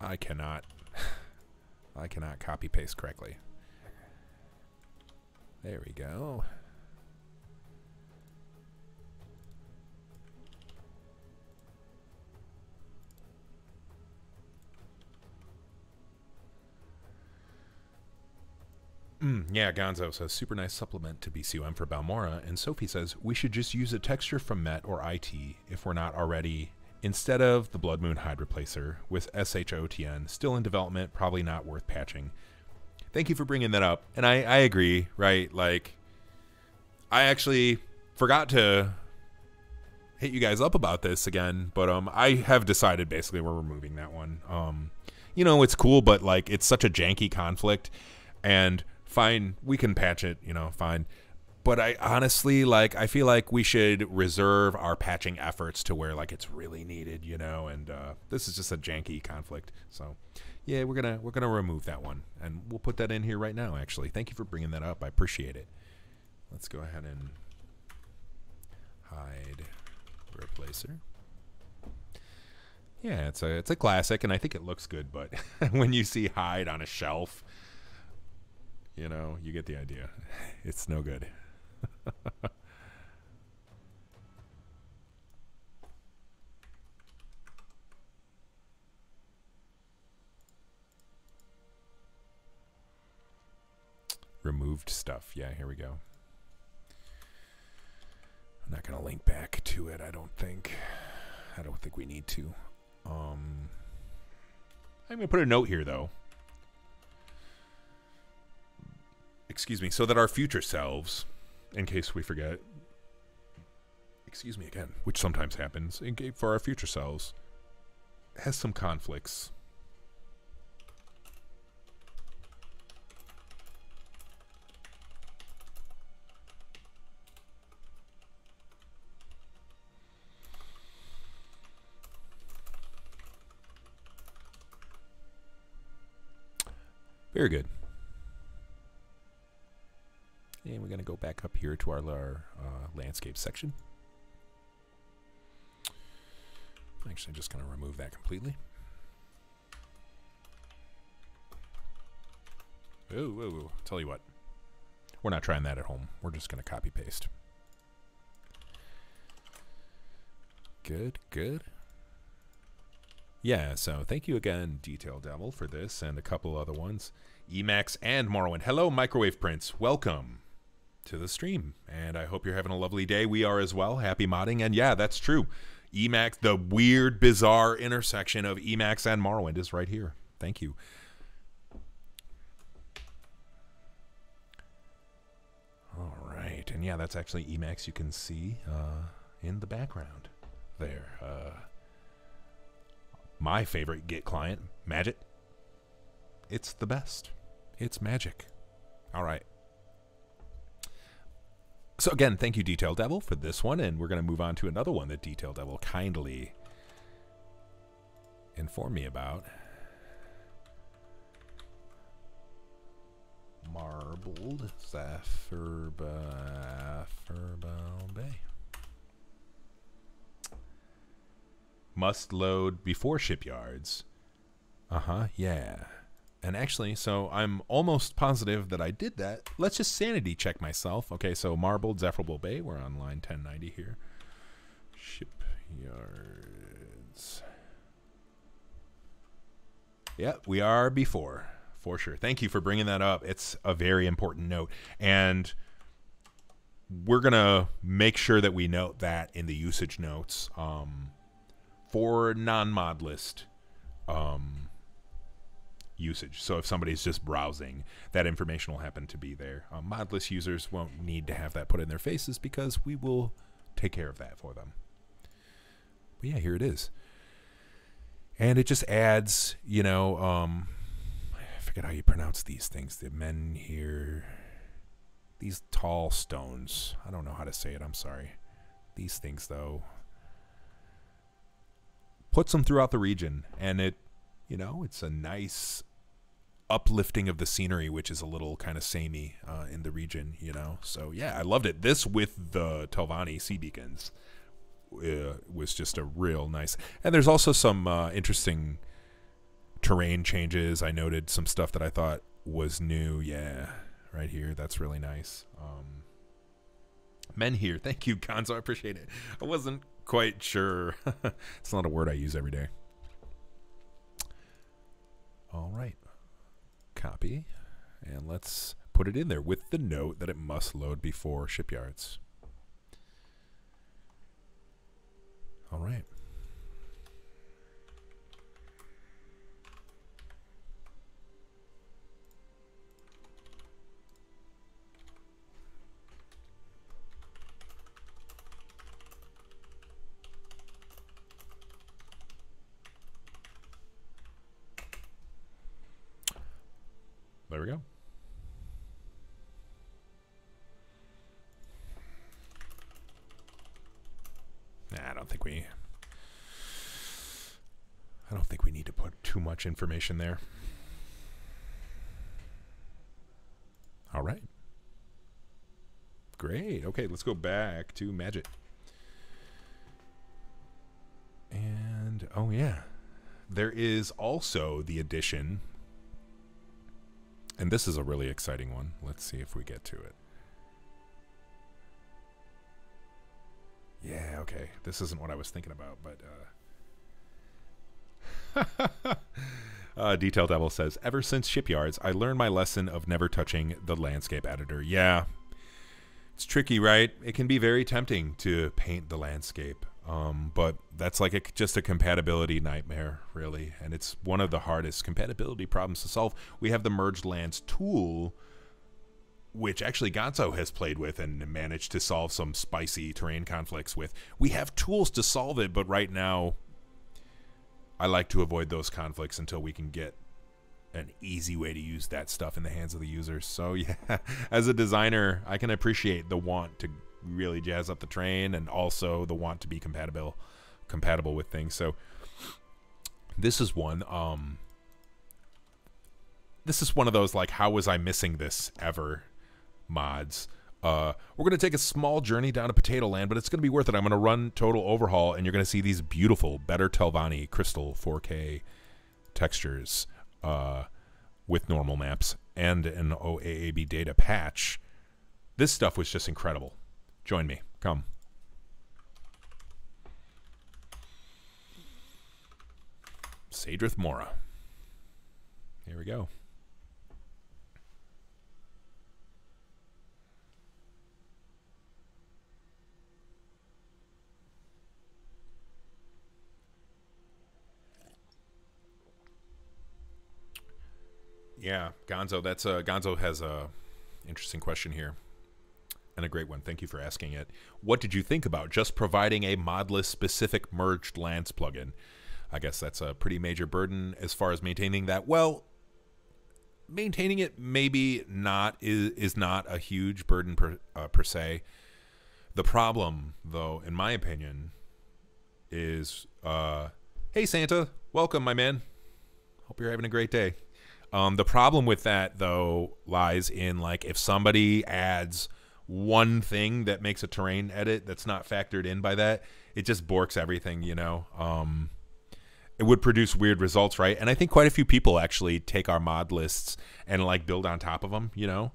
I cannot I cannot copy paste correctly. There we go. Mm, yeah, Gonzo says super nice supplement to BCOM for Balmora, and Sophie says we should just use a texture from Met or IT if we're not already instead of the Blood Moon Hide Replacer with SHOTN, still in development, probably not worth patching. Thank you for bringing that up. And I, I agree, right? Like, I actually forgot to hit you guys up about this again, but um, I have decided basically we're removing that one. Um, you know, it's cool, but like, it's such a janky conflict, and fine, we can patch it, you know, fine but I honestly like I feel like we should reserve our patching efforts to where like it's really needed, you know, and uh, this is just a janky conflict. So, yeah, we're to we're to remove that one and we'll put that in here right now actually. Thank you for bringing that up. I appreciate it. Let's go ahead and hide replacer. Yeah, it's a it's a classic and I think it looks good, but when you see hide on a shelf, you know, you get the idea. It's no good. Removed stuff. Yeah, here we go. I'm not going to link back to it, I don't think. I don't think we need to. Um, I'm going to put a note here, though. Excuse me, so that our future selves in case we forget. Excuse me again, which sometimes happens in, for our future selves, has some conflicts. Very good. And we're going to go back up here to our, our uh, landscape section. Actually, I'm just going to remove that completely. Ooh, ooh, ooh. Tell you what. We're not trying that at home. We're just going to copy paste. Good, good. Yeah, so thank you again, Detail Devil, for this and a couple other ones. Emacs and Morrowind. Hello, Microwave Prince. Welcome to the stream. And I hope you're having a lovely day. We are as well. Happy modding. And yeah, that's true. Emacs, the weird, bizarre intersection of Emacs and Morrowind is right here. Thank you. All right. And yeah, that's actually Emacs you can see uh, in the background there. Uh, my favorite Git client, Magit. It's the best. It's magic. All right. So again, thank you, Detail Devil, for this one, and we're going to move on to another one that Detail Devil kindly informed me about. Marbled Zafirbel Bay. Must load before shipyards. Uh huh, yeah. And actually, so I'm almost positive that I did that. Let's just sanity check myself. Okay, so Marbled Zafirbel Bay, we're on line 1090 here. Shipyards. Yep, we are before, for sure. Thank you for bringing that up. It's a very important note. And we're going to make sure that we note that in the usage notes um, for non mod list. Um, usage. So if somebody's just browsing, that information will happen to be there. Um, modless users won't need to have that put in their faces because we will take care of that for them. But yeah, here it is. And it just adds, you know, um, I forget how you pronounce these things. The menhir, these tall stones. I don't know how to say it. I'm sorry. These things, though, puts them throughout the region, and it, you know, it's a nice uplifting of the scenery, which is a little kind of samey uh, in the region, you know. So yeah, I loved it. This with the Telvanni sea beacons uh, was just a real nice. And there's also some uh, interesting terrain changes. I noted some stuff that I thought was new. Yeah, right here. That's really nice. Um, menhir. Thank you, Gonzo. I appreciate it. I wasn't quite sure. it's not a word I use every day. All right copy and let's put it in there with the note that it must load before shipyards. All right. There we go. Nah, I don't think we I don't think we need to put too much information there. All right. Great. Okay, let's go back to Magit. And oh yeah. There is also the addition and this is a really exciting one. Let's see if we get to it. Yeah, okay. This isn't what I was thinking about, but uh uh, Detail Devil says, Ever since Shipyards, I learned my lesson of never touching the landscape editor. Yeah. It's tricky, right? It can be very tempting to paint the landscape. Um, but that's like a, just a compatibility nightmare, really. And it's one of the hardest compatibility problems to solve. We have the merged lands tool, which actually Gonzo has played with and managed to solve some spicy terrain conflicts with. We have tools to solve it, but right now, I like to avoid those conflicts until we can get an easy way to use that stuff in the hands of the users. So yeah, as a designer, I can appreciate the want to really jazz up the train and also the want to be compatible compatible with things. So this is one um this is one of those like how was I missing this ever mods. Uh, we're going to take a small journey down to Potato Land, but it's going to be worth it. I'm going to run Total Overhaul, and you're going to see these beautiful, better Telvanni crystal 4K textures uh, with normal maps and an OAAB data patch. This stuff was just incredible. Join me. Come. Sadrith Mora. Here we go. Yeah, Gonzo. That's uh, Gonzo has a interesting question here and a great one. Thank you for asking it. What did you think about just providing a modless specific merged lands plugin? I guess that's a pretty major burden as far as maintaining that. Well, maintaining it maybe not is is not a huge burden per uh, per se. The problem, though, in my opinion, is uh, hey Santa, welcome, my man. Hope you're having a great day. Um, the problem with that though lies in like if somebody adds one thing that makes a terrain edit that's not factored in by that, it just borks everything, you know. Um, it would produce weird results, right? And I think quite a few people actually take our mod lists and like build on top of them, you know,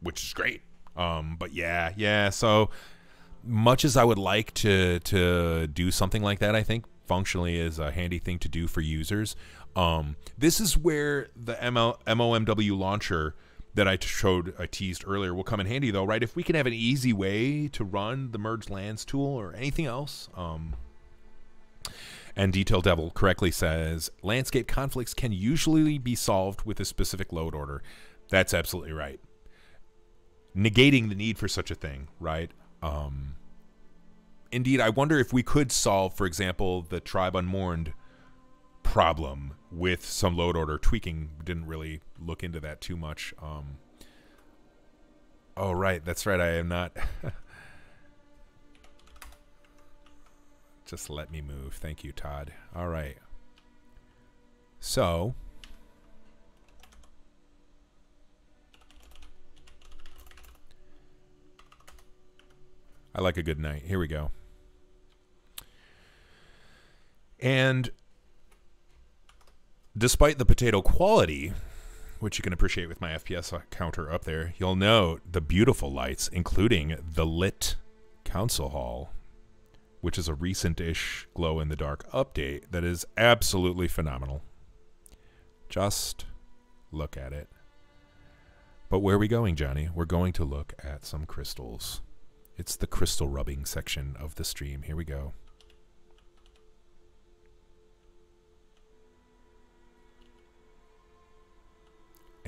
which is great. Um, but yeah, yeah. So much as I would like to to do something like that, I think functionally is a handy thing to do for users. Um, this is where the ML, MOMW launcher that I showed, I teased earlier, will come in handy though, right? If we can have an easy way to run the merge lands tool or anything else. Um, and Detail Devil correctly says landscape conflicts can usually be solved with a specific load order. That's absolutely right. Negating the need for such a thing, right? Um, indeed, I wonder if we could solve, for example, the Tribe Unmourned problem with some load order tweaking. Didn't really look into that too much. Um, oh, right. That's right. I am not. Just let me move. Thank you, Todd. All right. So. I like a good night. Here we go. And despite the potato quality, which you can appreciate with my FPS counter up there, you'll note the beautiful lights, including the lit council hall, which is a recent-ish glow-in-the-dark update that is absolutely phenomenal. Just look at it. But where are we going, Johnny? We're going to look at some crystals. It's the crystal rubbing section of the stream. Here we go.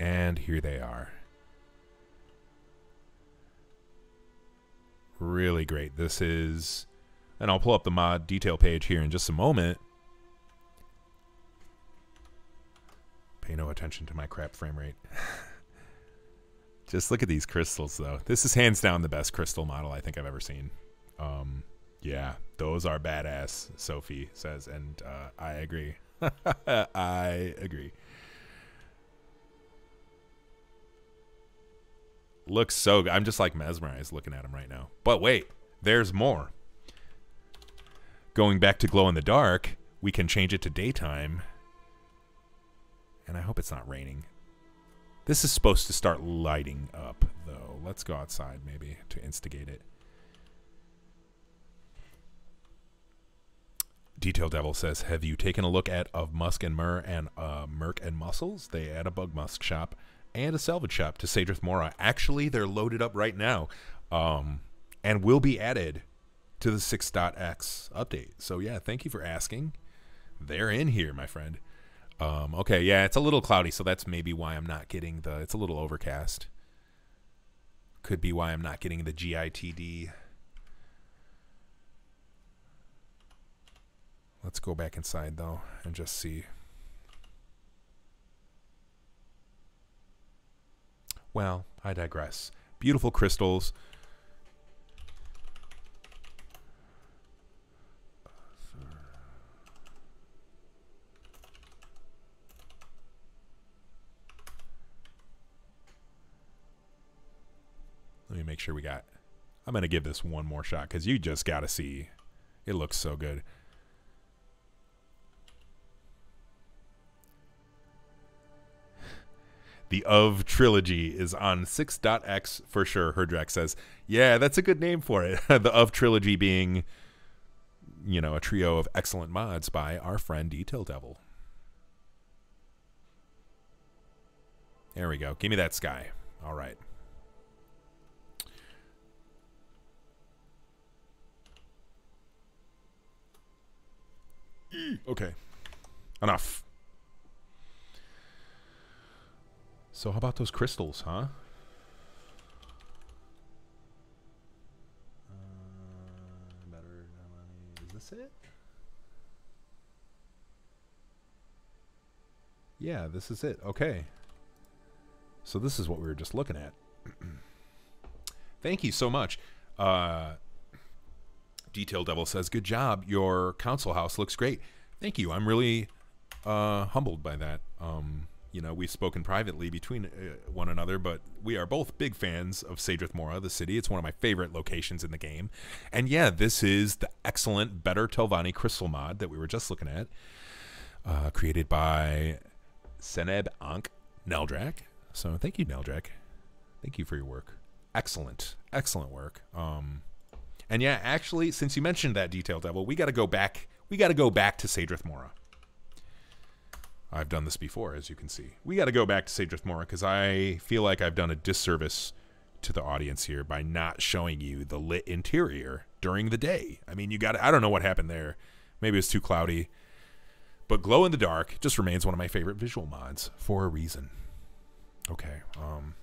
And here they are. Really great. This is, and I'll pull up the mod detail page here in just a moment. Pay no attention to my crap frame rate. just look at these crystals, though. This is hands down the best crystal model I think I've ever seen. Um, yeah, those are badass, Sophie says, and uh, I agree. I agree. Looks so good. I'm just like mesmerized looking at him right now. But wait, there's more. Going back to glow in the dark, we can change it to daytime. And I hope it's not raining. This is supposed to start lighting up, though. Let's go outside, maybe, to instigate it. Detail Devil says, "Have you taken a look at of Musk and Myrrh and uh, Merc and Muscles? They add a bug musk shop and a salvage shop to Sadrith Mora. Actually, they're loaded up right now um, and will be added to the 6.x update. So, yeah, thank you for asking. They're in here, my friend. Um, okay, yeah, it's a little cloudy, so that's maybe why I'm not getting the. It's a little overcast. Could be why I'm not getting the GITD. Let's go back inside, though, and just see. Well, I digress. Beautiful crystals. Let me make sure we got. I'm going to give this one more shot because you just got to see. It looks so good. The Of trilogy is on 6.x for sure. Herdrex says, Yeah, that's a good name for it. the Of trilogy being, you know, a trio of excellent mods by our friend Detail Devil. There we go. Give me that sky. All right. Okay. Enough. So how about those crystals, huh? Uh, better, is this it? Yeah, this is it. Okay. So this is what we were just looking at. Thank you so much. Uh, Detail Devil says, "Good job. Your council house looks great. Thank you. I'm really uh, humbled by that. Um, you know, we've spoken privately between uh, one another, but we are both big fans of Sadrith Mora, the city. It's one of my favorite locations in the game. And yeah, this is the excellent Better Telvanni crystal mod that we were just looking at, uh, created by Seneb Ankh Neldrak. So thank you, Neldrak. Thank you for your work. Excellent, excellent work. Um, and yeah, actually, since you mentioned that detail devil, we got to go back. We got to go back to Sadrith Mora. I've done this before, as you can see. We got to go back to Sadrith Mora because I feel like I've done a disservice to the audience here by not showing you the lit interior during the day. I mean, you got I don't know what happened there. Maybe it's too cloudy. But glow in the dark just remains one of my favorite visual mods for a reason. Okay. Um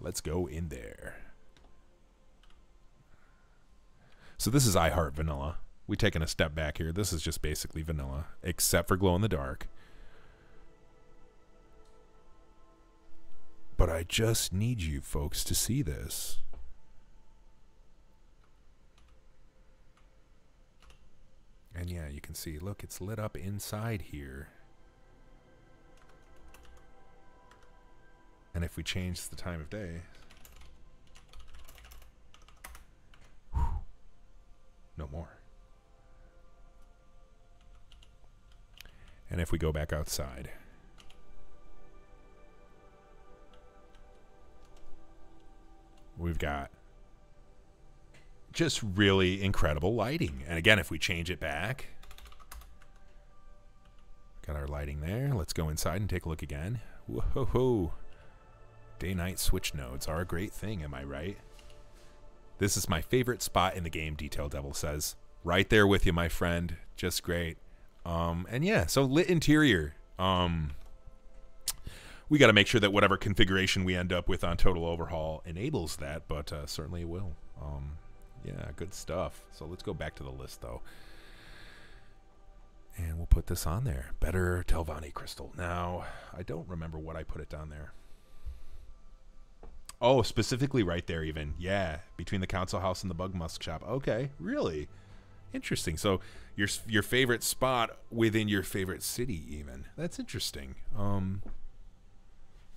Let's go in there. So this is iHeart Vanilla we taken a step back here. This is just basically vanilla, except for glow in the dark. But I just need you folks to see this. And yeah, you can see, look, it's lit up inside here. And if we change the time of day, whew, no more. And if we go back outside, we've got just really incredible lighting. And again, if we change it back, got our lighting there. Let's go inside and take a look again. Whoa, day-night switch nodes are a great thing, am I right? This is my favorite spot in the game, Detail Devil says. Right there with you, my friend. Just great. Um, and yeah, so lit interior. Um, we got to make sure that whatever configuration we end up with on Total Overhaul enables that, but uh, certainly it will. Um, yeah, good stuff. So let's go back to the list though. And we'll put this on there. Better Telvanni Crystal. Now, I don't remember what I put it down there. Oh, specifically right there even. Yeah, between the council house and the bug musk shop. Okay, really? Interesting. So your your favorite spot within your favorite city, even. That's interesting. Um,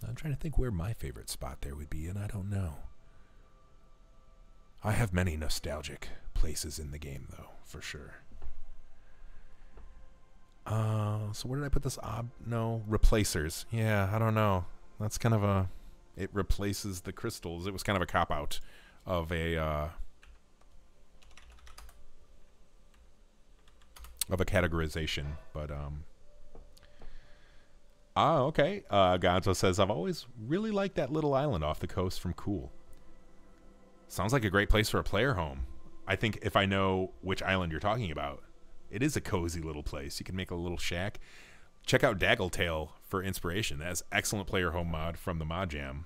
I'm trying to think where my favorite spot there would be, and I don't know. I have many nostalgic places in the game, though, for sure. Uh, so where did I put this? Ob no replacers. Yeah, I don't know. That's kind of a. It replaces the crystals. It was kind of a cop out of a. Uh, of a categorization, but um. Ah, okay. Uh, Gonzo says I've always really liked that little island off the coast from Khuul. Sounds like a great place for a player home. I think if I know which island you're talking about, it is a cozy little place. You can make a little shack. Check out Daggletail for inspiration. That's excellent player home mod from the Mod Jam.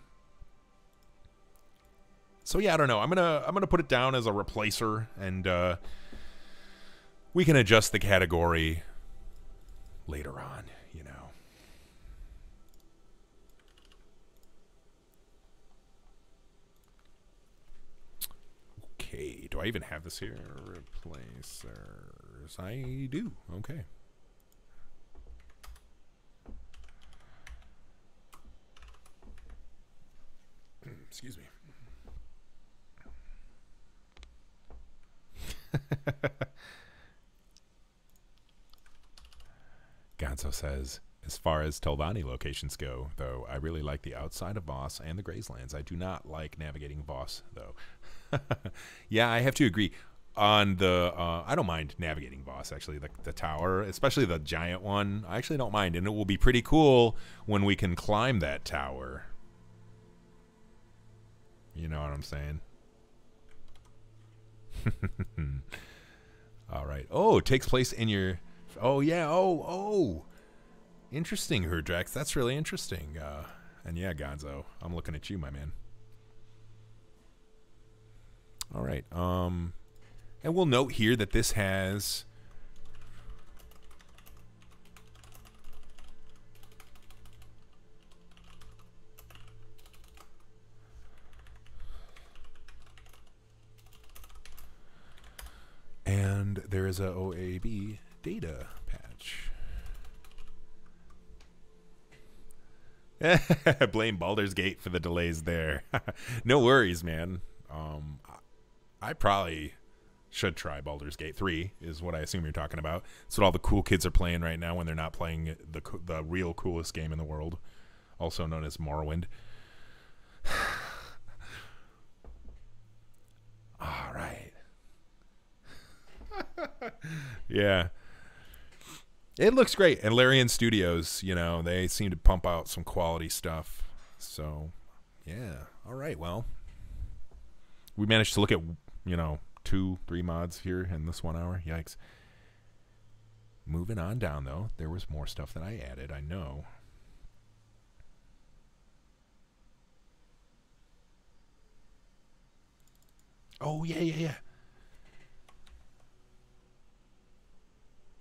So yeah, I don't know. I'm gonna I'm gonna put it down as a replacer and uh, we can adjust the category later on, you know. Okay, do I even have this here? Replacers. I do. Okay. Hmm, excuse me. Gonzo says, as far as Telvanni locations go, though, I really like the outside of Voss and the Grazelands. I do not like navigating Voss, though. yeah, I have to agree. On the, uh, I don't mind navigating Voss, actually, the, the tower, especially the giant one. I actually don't mind, and it will be pretty cool when we can climb that tower. You know what I'm saying? All right. Oh, it takes place in your Oh yeah. Oh oh. Interesting, Herdrex. That's really interesting. Uh, and yeah, Gonzo, I'm looking at you, my man. All right. Um, and we'll note here that this has. And there is a OAAB data patch. Blame Baldur's Gate for the delays there. no worries, man. Um, I probably should try Baldur's Gate 3 is what I assume you're talking about. It's what all the cool kids are playing right now when they're not playing the the real coolest game in the world, also known as Morrowind. all right. yeah. It looks great. And Larian Studios, you know, they seem to pump out some quality stuff. So, yeah. All right. Well, we managed to look at, you know, two, three mods here in this one hour. Yikes. Moving on down, though, there was more stuff that I added, I know. Oh, yeah, yeah, yeah.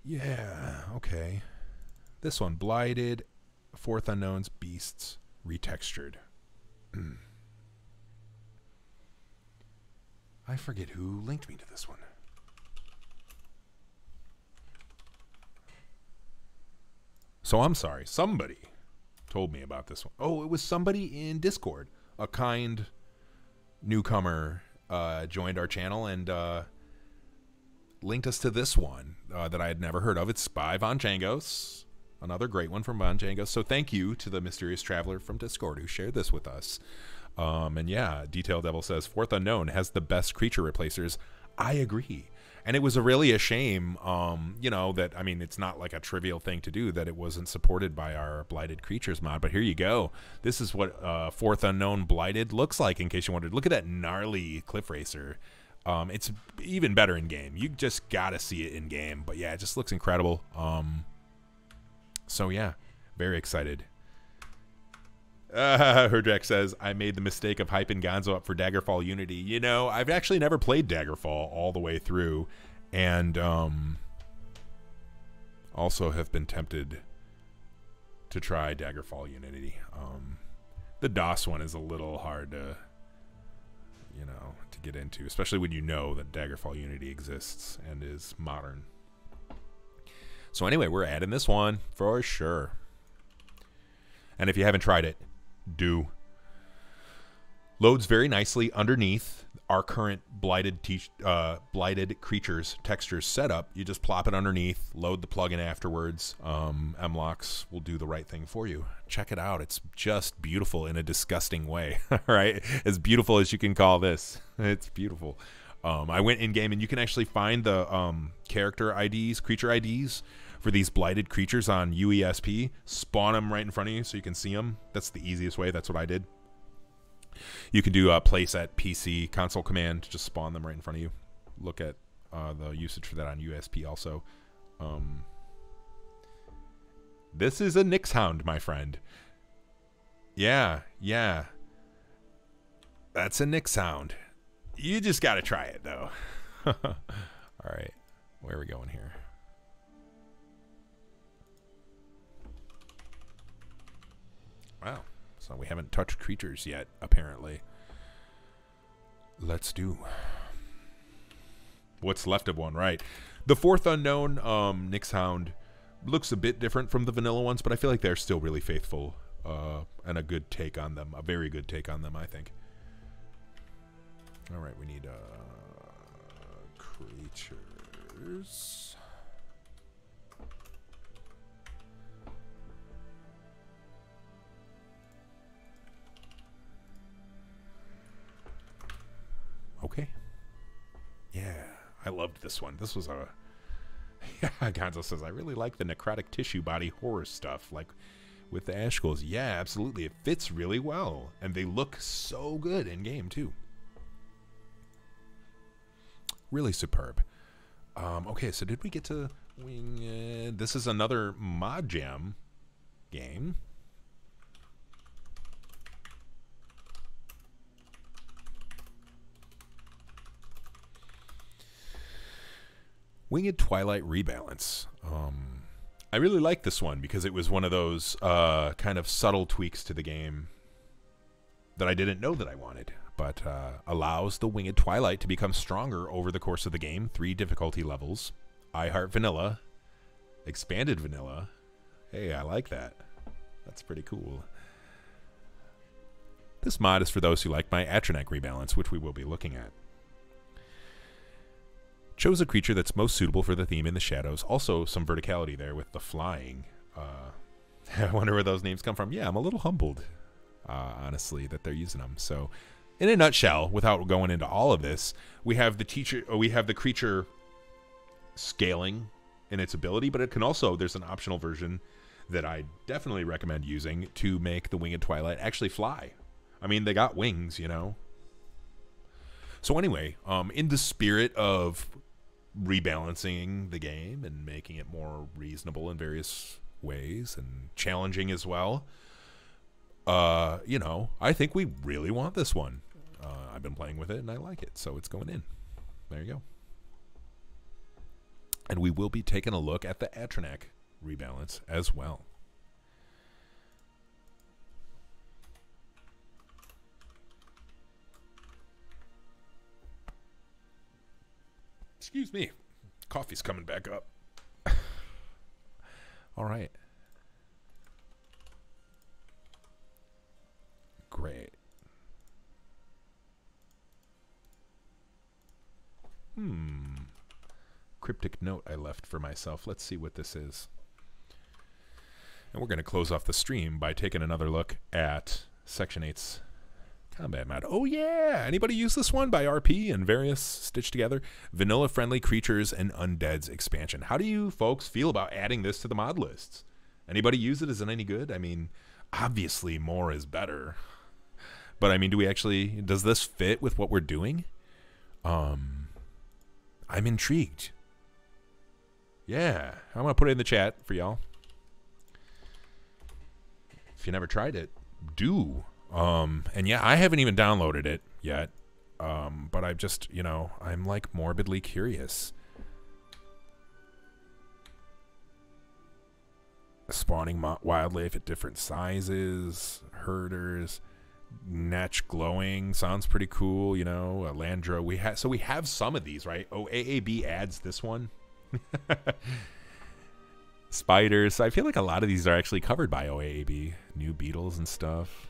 Yeah, okay. This one, Blighted, Fourth Unknowns, Beasts, Retextured. I forget who linked me to this one. So I'm sorry. Somebody told me about this one. Oh, it was somebody in Discord. A kind newcomer uh, joined our channel and uh, linked us to this one uh, that I had never heard of. It's by Von Djangos, another great one from Von Djangos. So thank you to the mysterious traveler from Discord who shared this with us. Um, and yeah, Detail Devil says Fourth Unknown has the best creature replacers. I agree. And it was a really a shame, um, you know, that I mean, it's not like a trivial thing to do that it wasn't supported by our Blighted Creatures mod. But here you go. This is what uh, Fourth Unknown Blighted looks like. In case you wondered, look at that gnarly Cliff Racer. Um, it's even better in game. You just gotta see it in game. But yeah, it just looks incredible. Um, so yeah, very excited. Uh, says, I made the mistake of hyping Gonzo up for Daggerfall Unity. You know, I've actually never played Daggerfall all the way through, and um, also have been tempted to try Daggerfall Unity. Um, the DOS one is a little hard to get into, especially when you know that Daggerfall Unity exists and is modern. So anyway, we're adding this one for sure. And if you haven't tried it, do. Loads very nicely underneath our current blighted te- uh, blighted creatures textures setup. You just plop it underneath, load the plugin afterwards. Um, will do the right thing for you. Check it out. It's just beautiful in a disgusting way. right? As beautiful as you can call this. It's beautiful. Um, I went in game and you can actually find the um, character IDs, creature IDs for these blighted creatures on UESP. Spawn them right in front of you so you can see them. That's the easiest way. That's what I did. You can do a place at PC console command, to just spawn them right in front of you. Look at uh, the usage for that on USP also. Um, this is a Nyx Hound, my friend. Yeah, yeah. That's a Nyx Hound. You just got to try it, though. All right. Where are we going here? So we haven't touched creatures yet, apparently. Let's do. What's left of one, right? The fourth unknown, um, Nyx Hound, looks a bit different from the vanilla ones, but I feel like they're still really faithful uh, and a good take on them. A very good take on them, I think. All right, we need uh, creatures. Okay. Yeah, I loved this one. This was a. Yeah, Gonzo says, I really like the necrotic tissue body horror stuff. Like with the ash ghouls. Yeah, absolutely. It fits really well. And they look so good in game, too. Really superb. Um, okay, so did we get to Wing? Uh, this is another Mod Jam game. Winged Twilight Rebalance. Um, I really like this one because it was one of those uh, kind of subtle tweaks to the game that I didn't know that I wanted, but uh, allows the Winged Twilight to become stronger over the course of the game. Three difficulty levels. I Heart Vanilla, Expanded vanilla. Hey, I like that. That's pretty cool. This mod is for those who like my Atronach rebalance, which we will be looking at. Chose a creature that's most suitable for the theme in the shadows. Also, some verticality there with the flying. Uh, I wonder where those names come from. Yeah, I'm a little humbled, uh, honestly, that they're using them. So, in a nutshell, without going into all of this, we have the teacher, we have the creature scaling in its ability, but it can also there's an optional version that I definitely recommend using to make the Winged Twilight actually fly. I mean, they got wings, you know. So anyway, um, in the spirit of rebalancing the game and making it more reasonable in various ways and challenging as well, uh, you know, I think we really want this one. Uh, I've been playing with it and I like it, so it's going in. There you go. And we will be taking a look at the Atronach rebalance as well. Excuse me. Coffee's coming back up. All right. Great. Hmm. Cryptic note I left for myself. Let's see what this is. And we're going to close off the stream by taking another look at S3ctor's combat mod. Oh, yeah. Anybody use this one by RP and various stitched together? Vanilla friendly creatures and undeads expansion. How do you folks feel about adding this to the mod lists? Anybody use it? Is it any good? I mean, obviously more is better. But I mean, do we actually does this fit with what we're doing? Um I'm intrigued. Yeah, I'm gonna put it in the chat for y'all. If you never tried it, do. Um, and yeah, I haven't even downloaded it yet. Um, but I've just, you know, I'm like morbidly curious. Spawning wildlife at different sizes, herders, Natch glowing sounds pretty cool, you know. Landro, we have so we have some of these, right? Oh, AAB adds this one. Spiders. I feel like a lot of these are actually covered by OAAB. New beetles and stuff.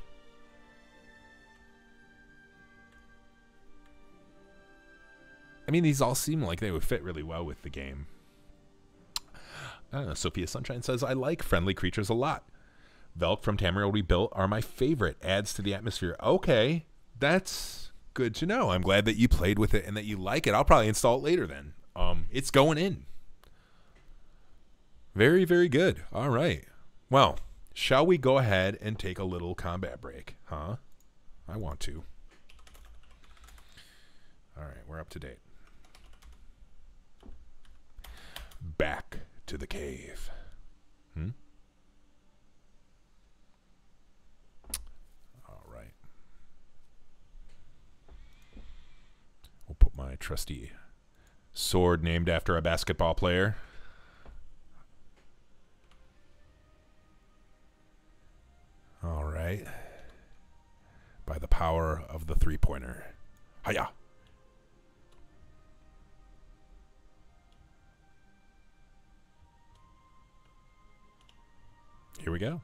Mean, these all seem like they would fit really well with the game. Uh, Sophia Sunshine says, I like friendly creatures a lot. Velk from Tamriel Rebuilt are my favorite. Adds to the atmosphere. Okay, that's good to know. I'm glad that you played with it and that you like it. I'll probably install it later then. Um, it's going in. Very, very good. All right. Well, shall we go ahead and take a little combat break? Huh? I want to. All right, we're up to date. Back to the cave. Hmm? All right. We'll put my trusty sword named after a basketball player. All right. By the power of the three pointer. Hiya. Here we go.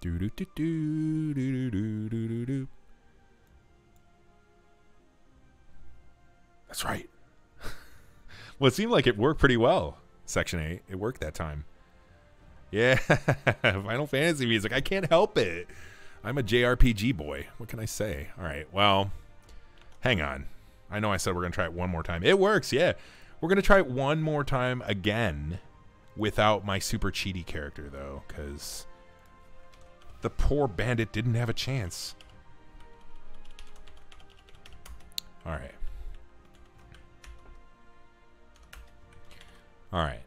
Do do do do do do do do do. That's right. well, it seemed like it worked pretty well. S3ctor, it worked that time. Yeah, Final Fantasy music. I can't help it. I'm a JRPG boy. What can I say? All right. Well, hang on. I know I said we're to try it one more time. It works. Yeah. We're to try it one more time again without my super cheaty character, though, because the poor bandit didn't have a chance. All right. All right.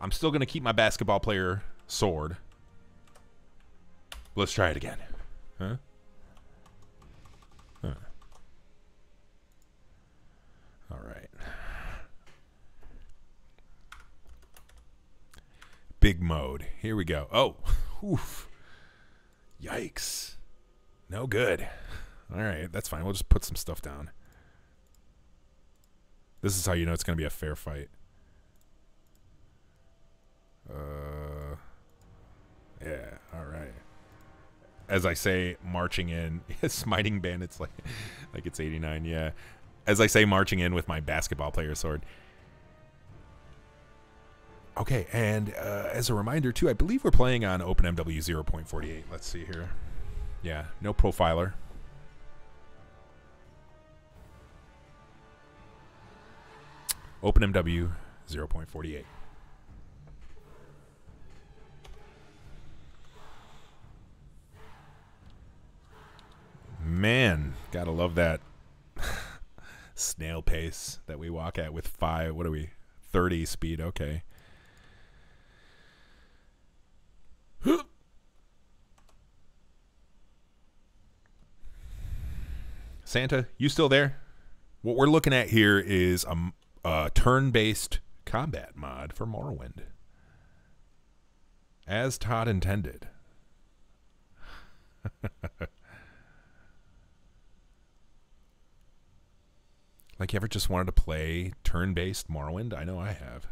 I'm still going to keep my basketball player sword. Let's try it again. Huh? Huh. All right. Big mode. Here we go. Oh, oof. Yikes. No good. All right, that's fine. We'll just put some stuff down. This is how you know it's going to be a fair fight. Uh, yeah, all right. As I say, marching in, smiting bandits like like it's 89. Yeah, as I say, marching in with my basketball player sword. Okay, and uh, as a reminder too, I believe we're playing on OpenMW 0.48. Let's see here. Yeah, no profiler. OpenMW 0.48. Man, gotta love that snail pace that we walk at with five. What are we? 30 speed. Okay. Santa, you still there? What we're looking at here is a, a turn-based combat mod for Morrowind, as Todd intended. like, you ever just wanted to play turn-based Morrowind? I know I have.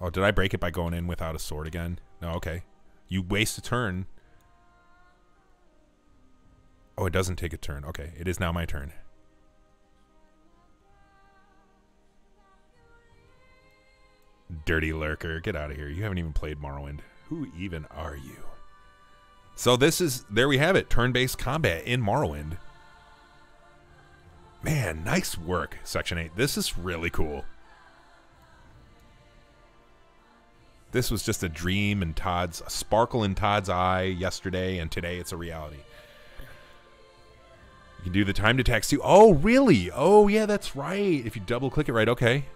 Oh, did I break it by going in without a sword again? No, okay. You waste a turn. Oh, it doesn't take a turn. Okay, it is now my turn. Dirty lurker, get out of here. You haven't even played Morrowind. Who even are you? So this is, there we have it, turn-based combat in Morrowind. Man, nice work, Section 8. This is really cool. This was just a dream in Todd's, a sparkle in Todd's eye yesterday, and today it's a reality. You can do the time to text you. Oh, really? Oh, yeah, that's right. If you double click it right, okay.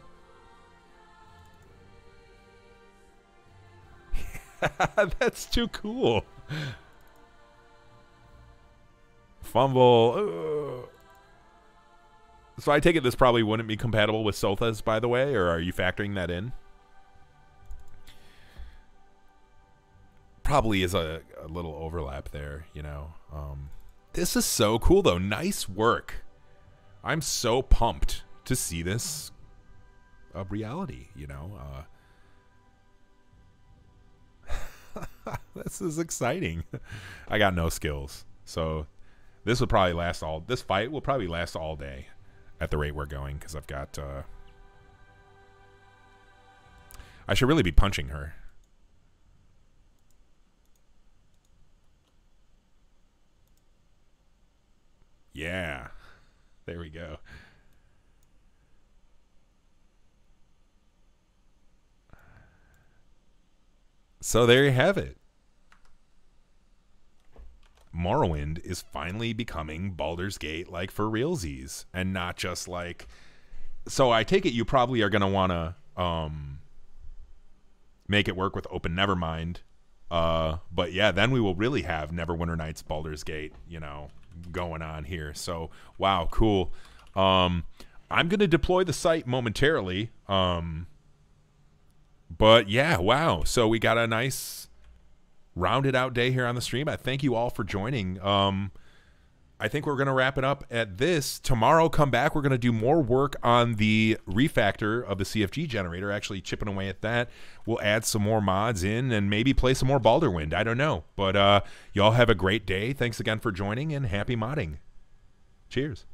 that's too cool. Fumble. So I take it this probably wouldn't be compatible with Sothas, by the way, or are you factoring that in? Probably is a, a little overlap there, you know. Um, this is so cool, though. Nice work. I'm so pumped to see this a reality, you know. Uh, this is exciting. I got no skills, so this will probably last all. This fight will probably last all day, at the rate we're going, because I've got. Uh, I should really be punching her. Yeah. There we go. So there you have it. Morrowind is finally becoming Baldur's Gate like for realsies and not just like so I take it you probably are going to want to um make it work with Open Nevermind. Uh but yeah, then we will really have Neverwinter Nights Baldur's Gate, you know, going on here. So wow, cool. Um, I'm to deploy the site momentarily. Um, but yeah, wow. So we got a nice rounded out day here on the stream. I thank you all for joining. Um, I think we're going to wrap it up at this. Tomorrow, come back. We're going to do more work on the refactor of the CFG generator, actually chipping away at that. We'll add some more mods in and maybe play some more Baldurwind. I don't know. But uh, y'all have a great day. Thanks again for joining and happy modding. Cheers.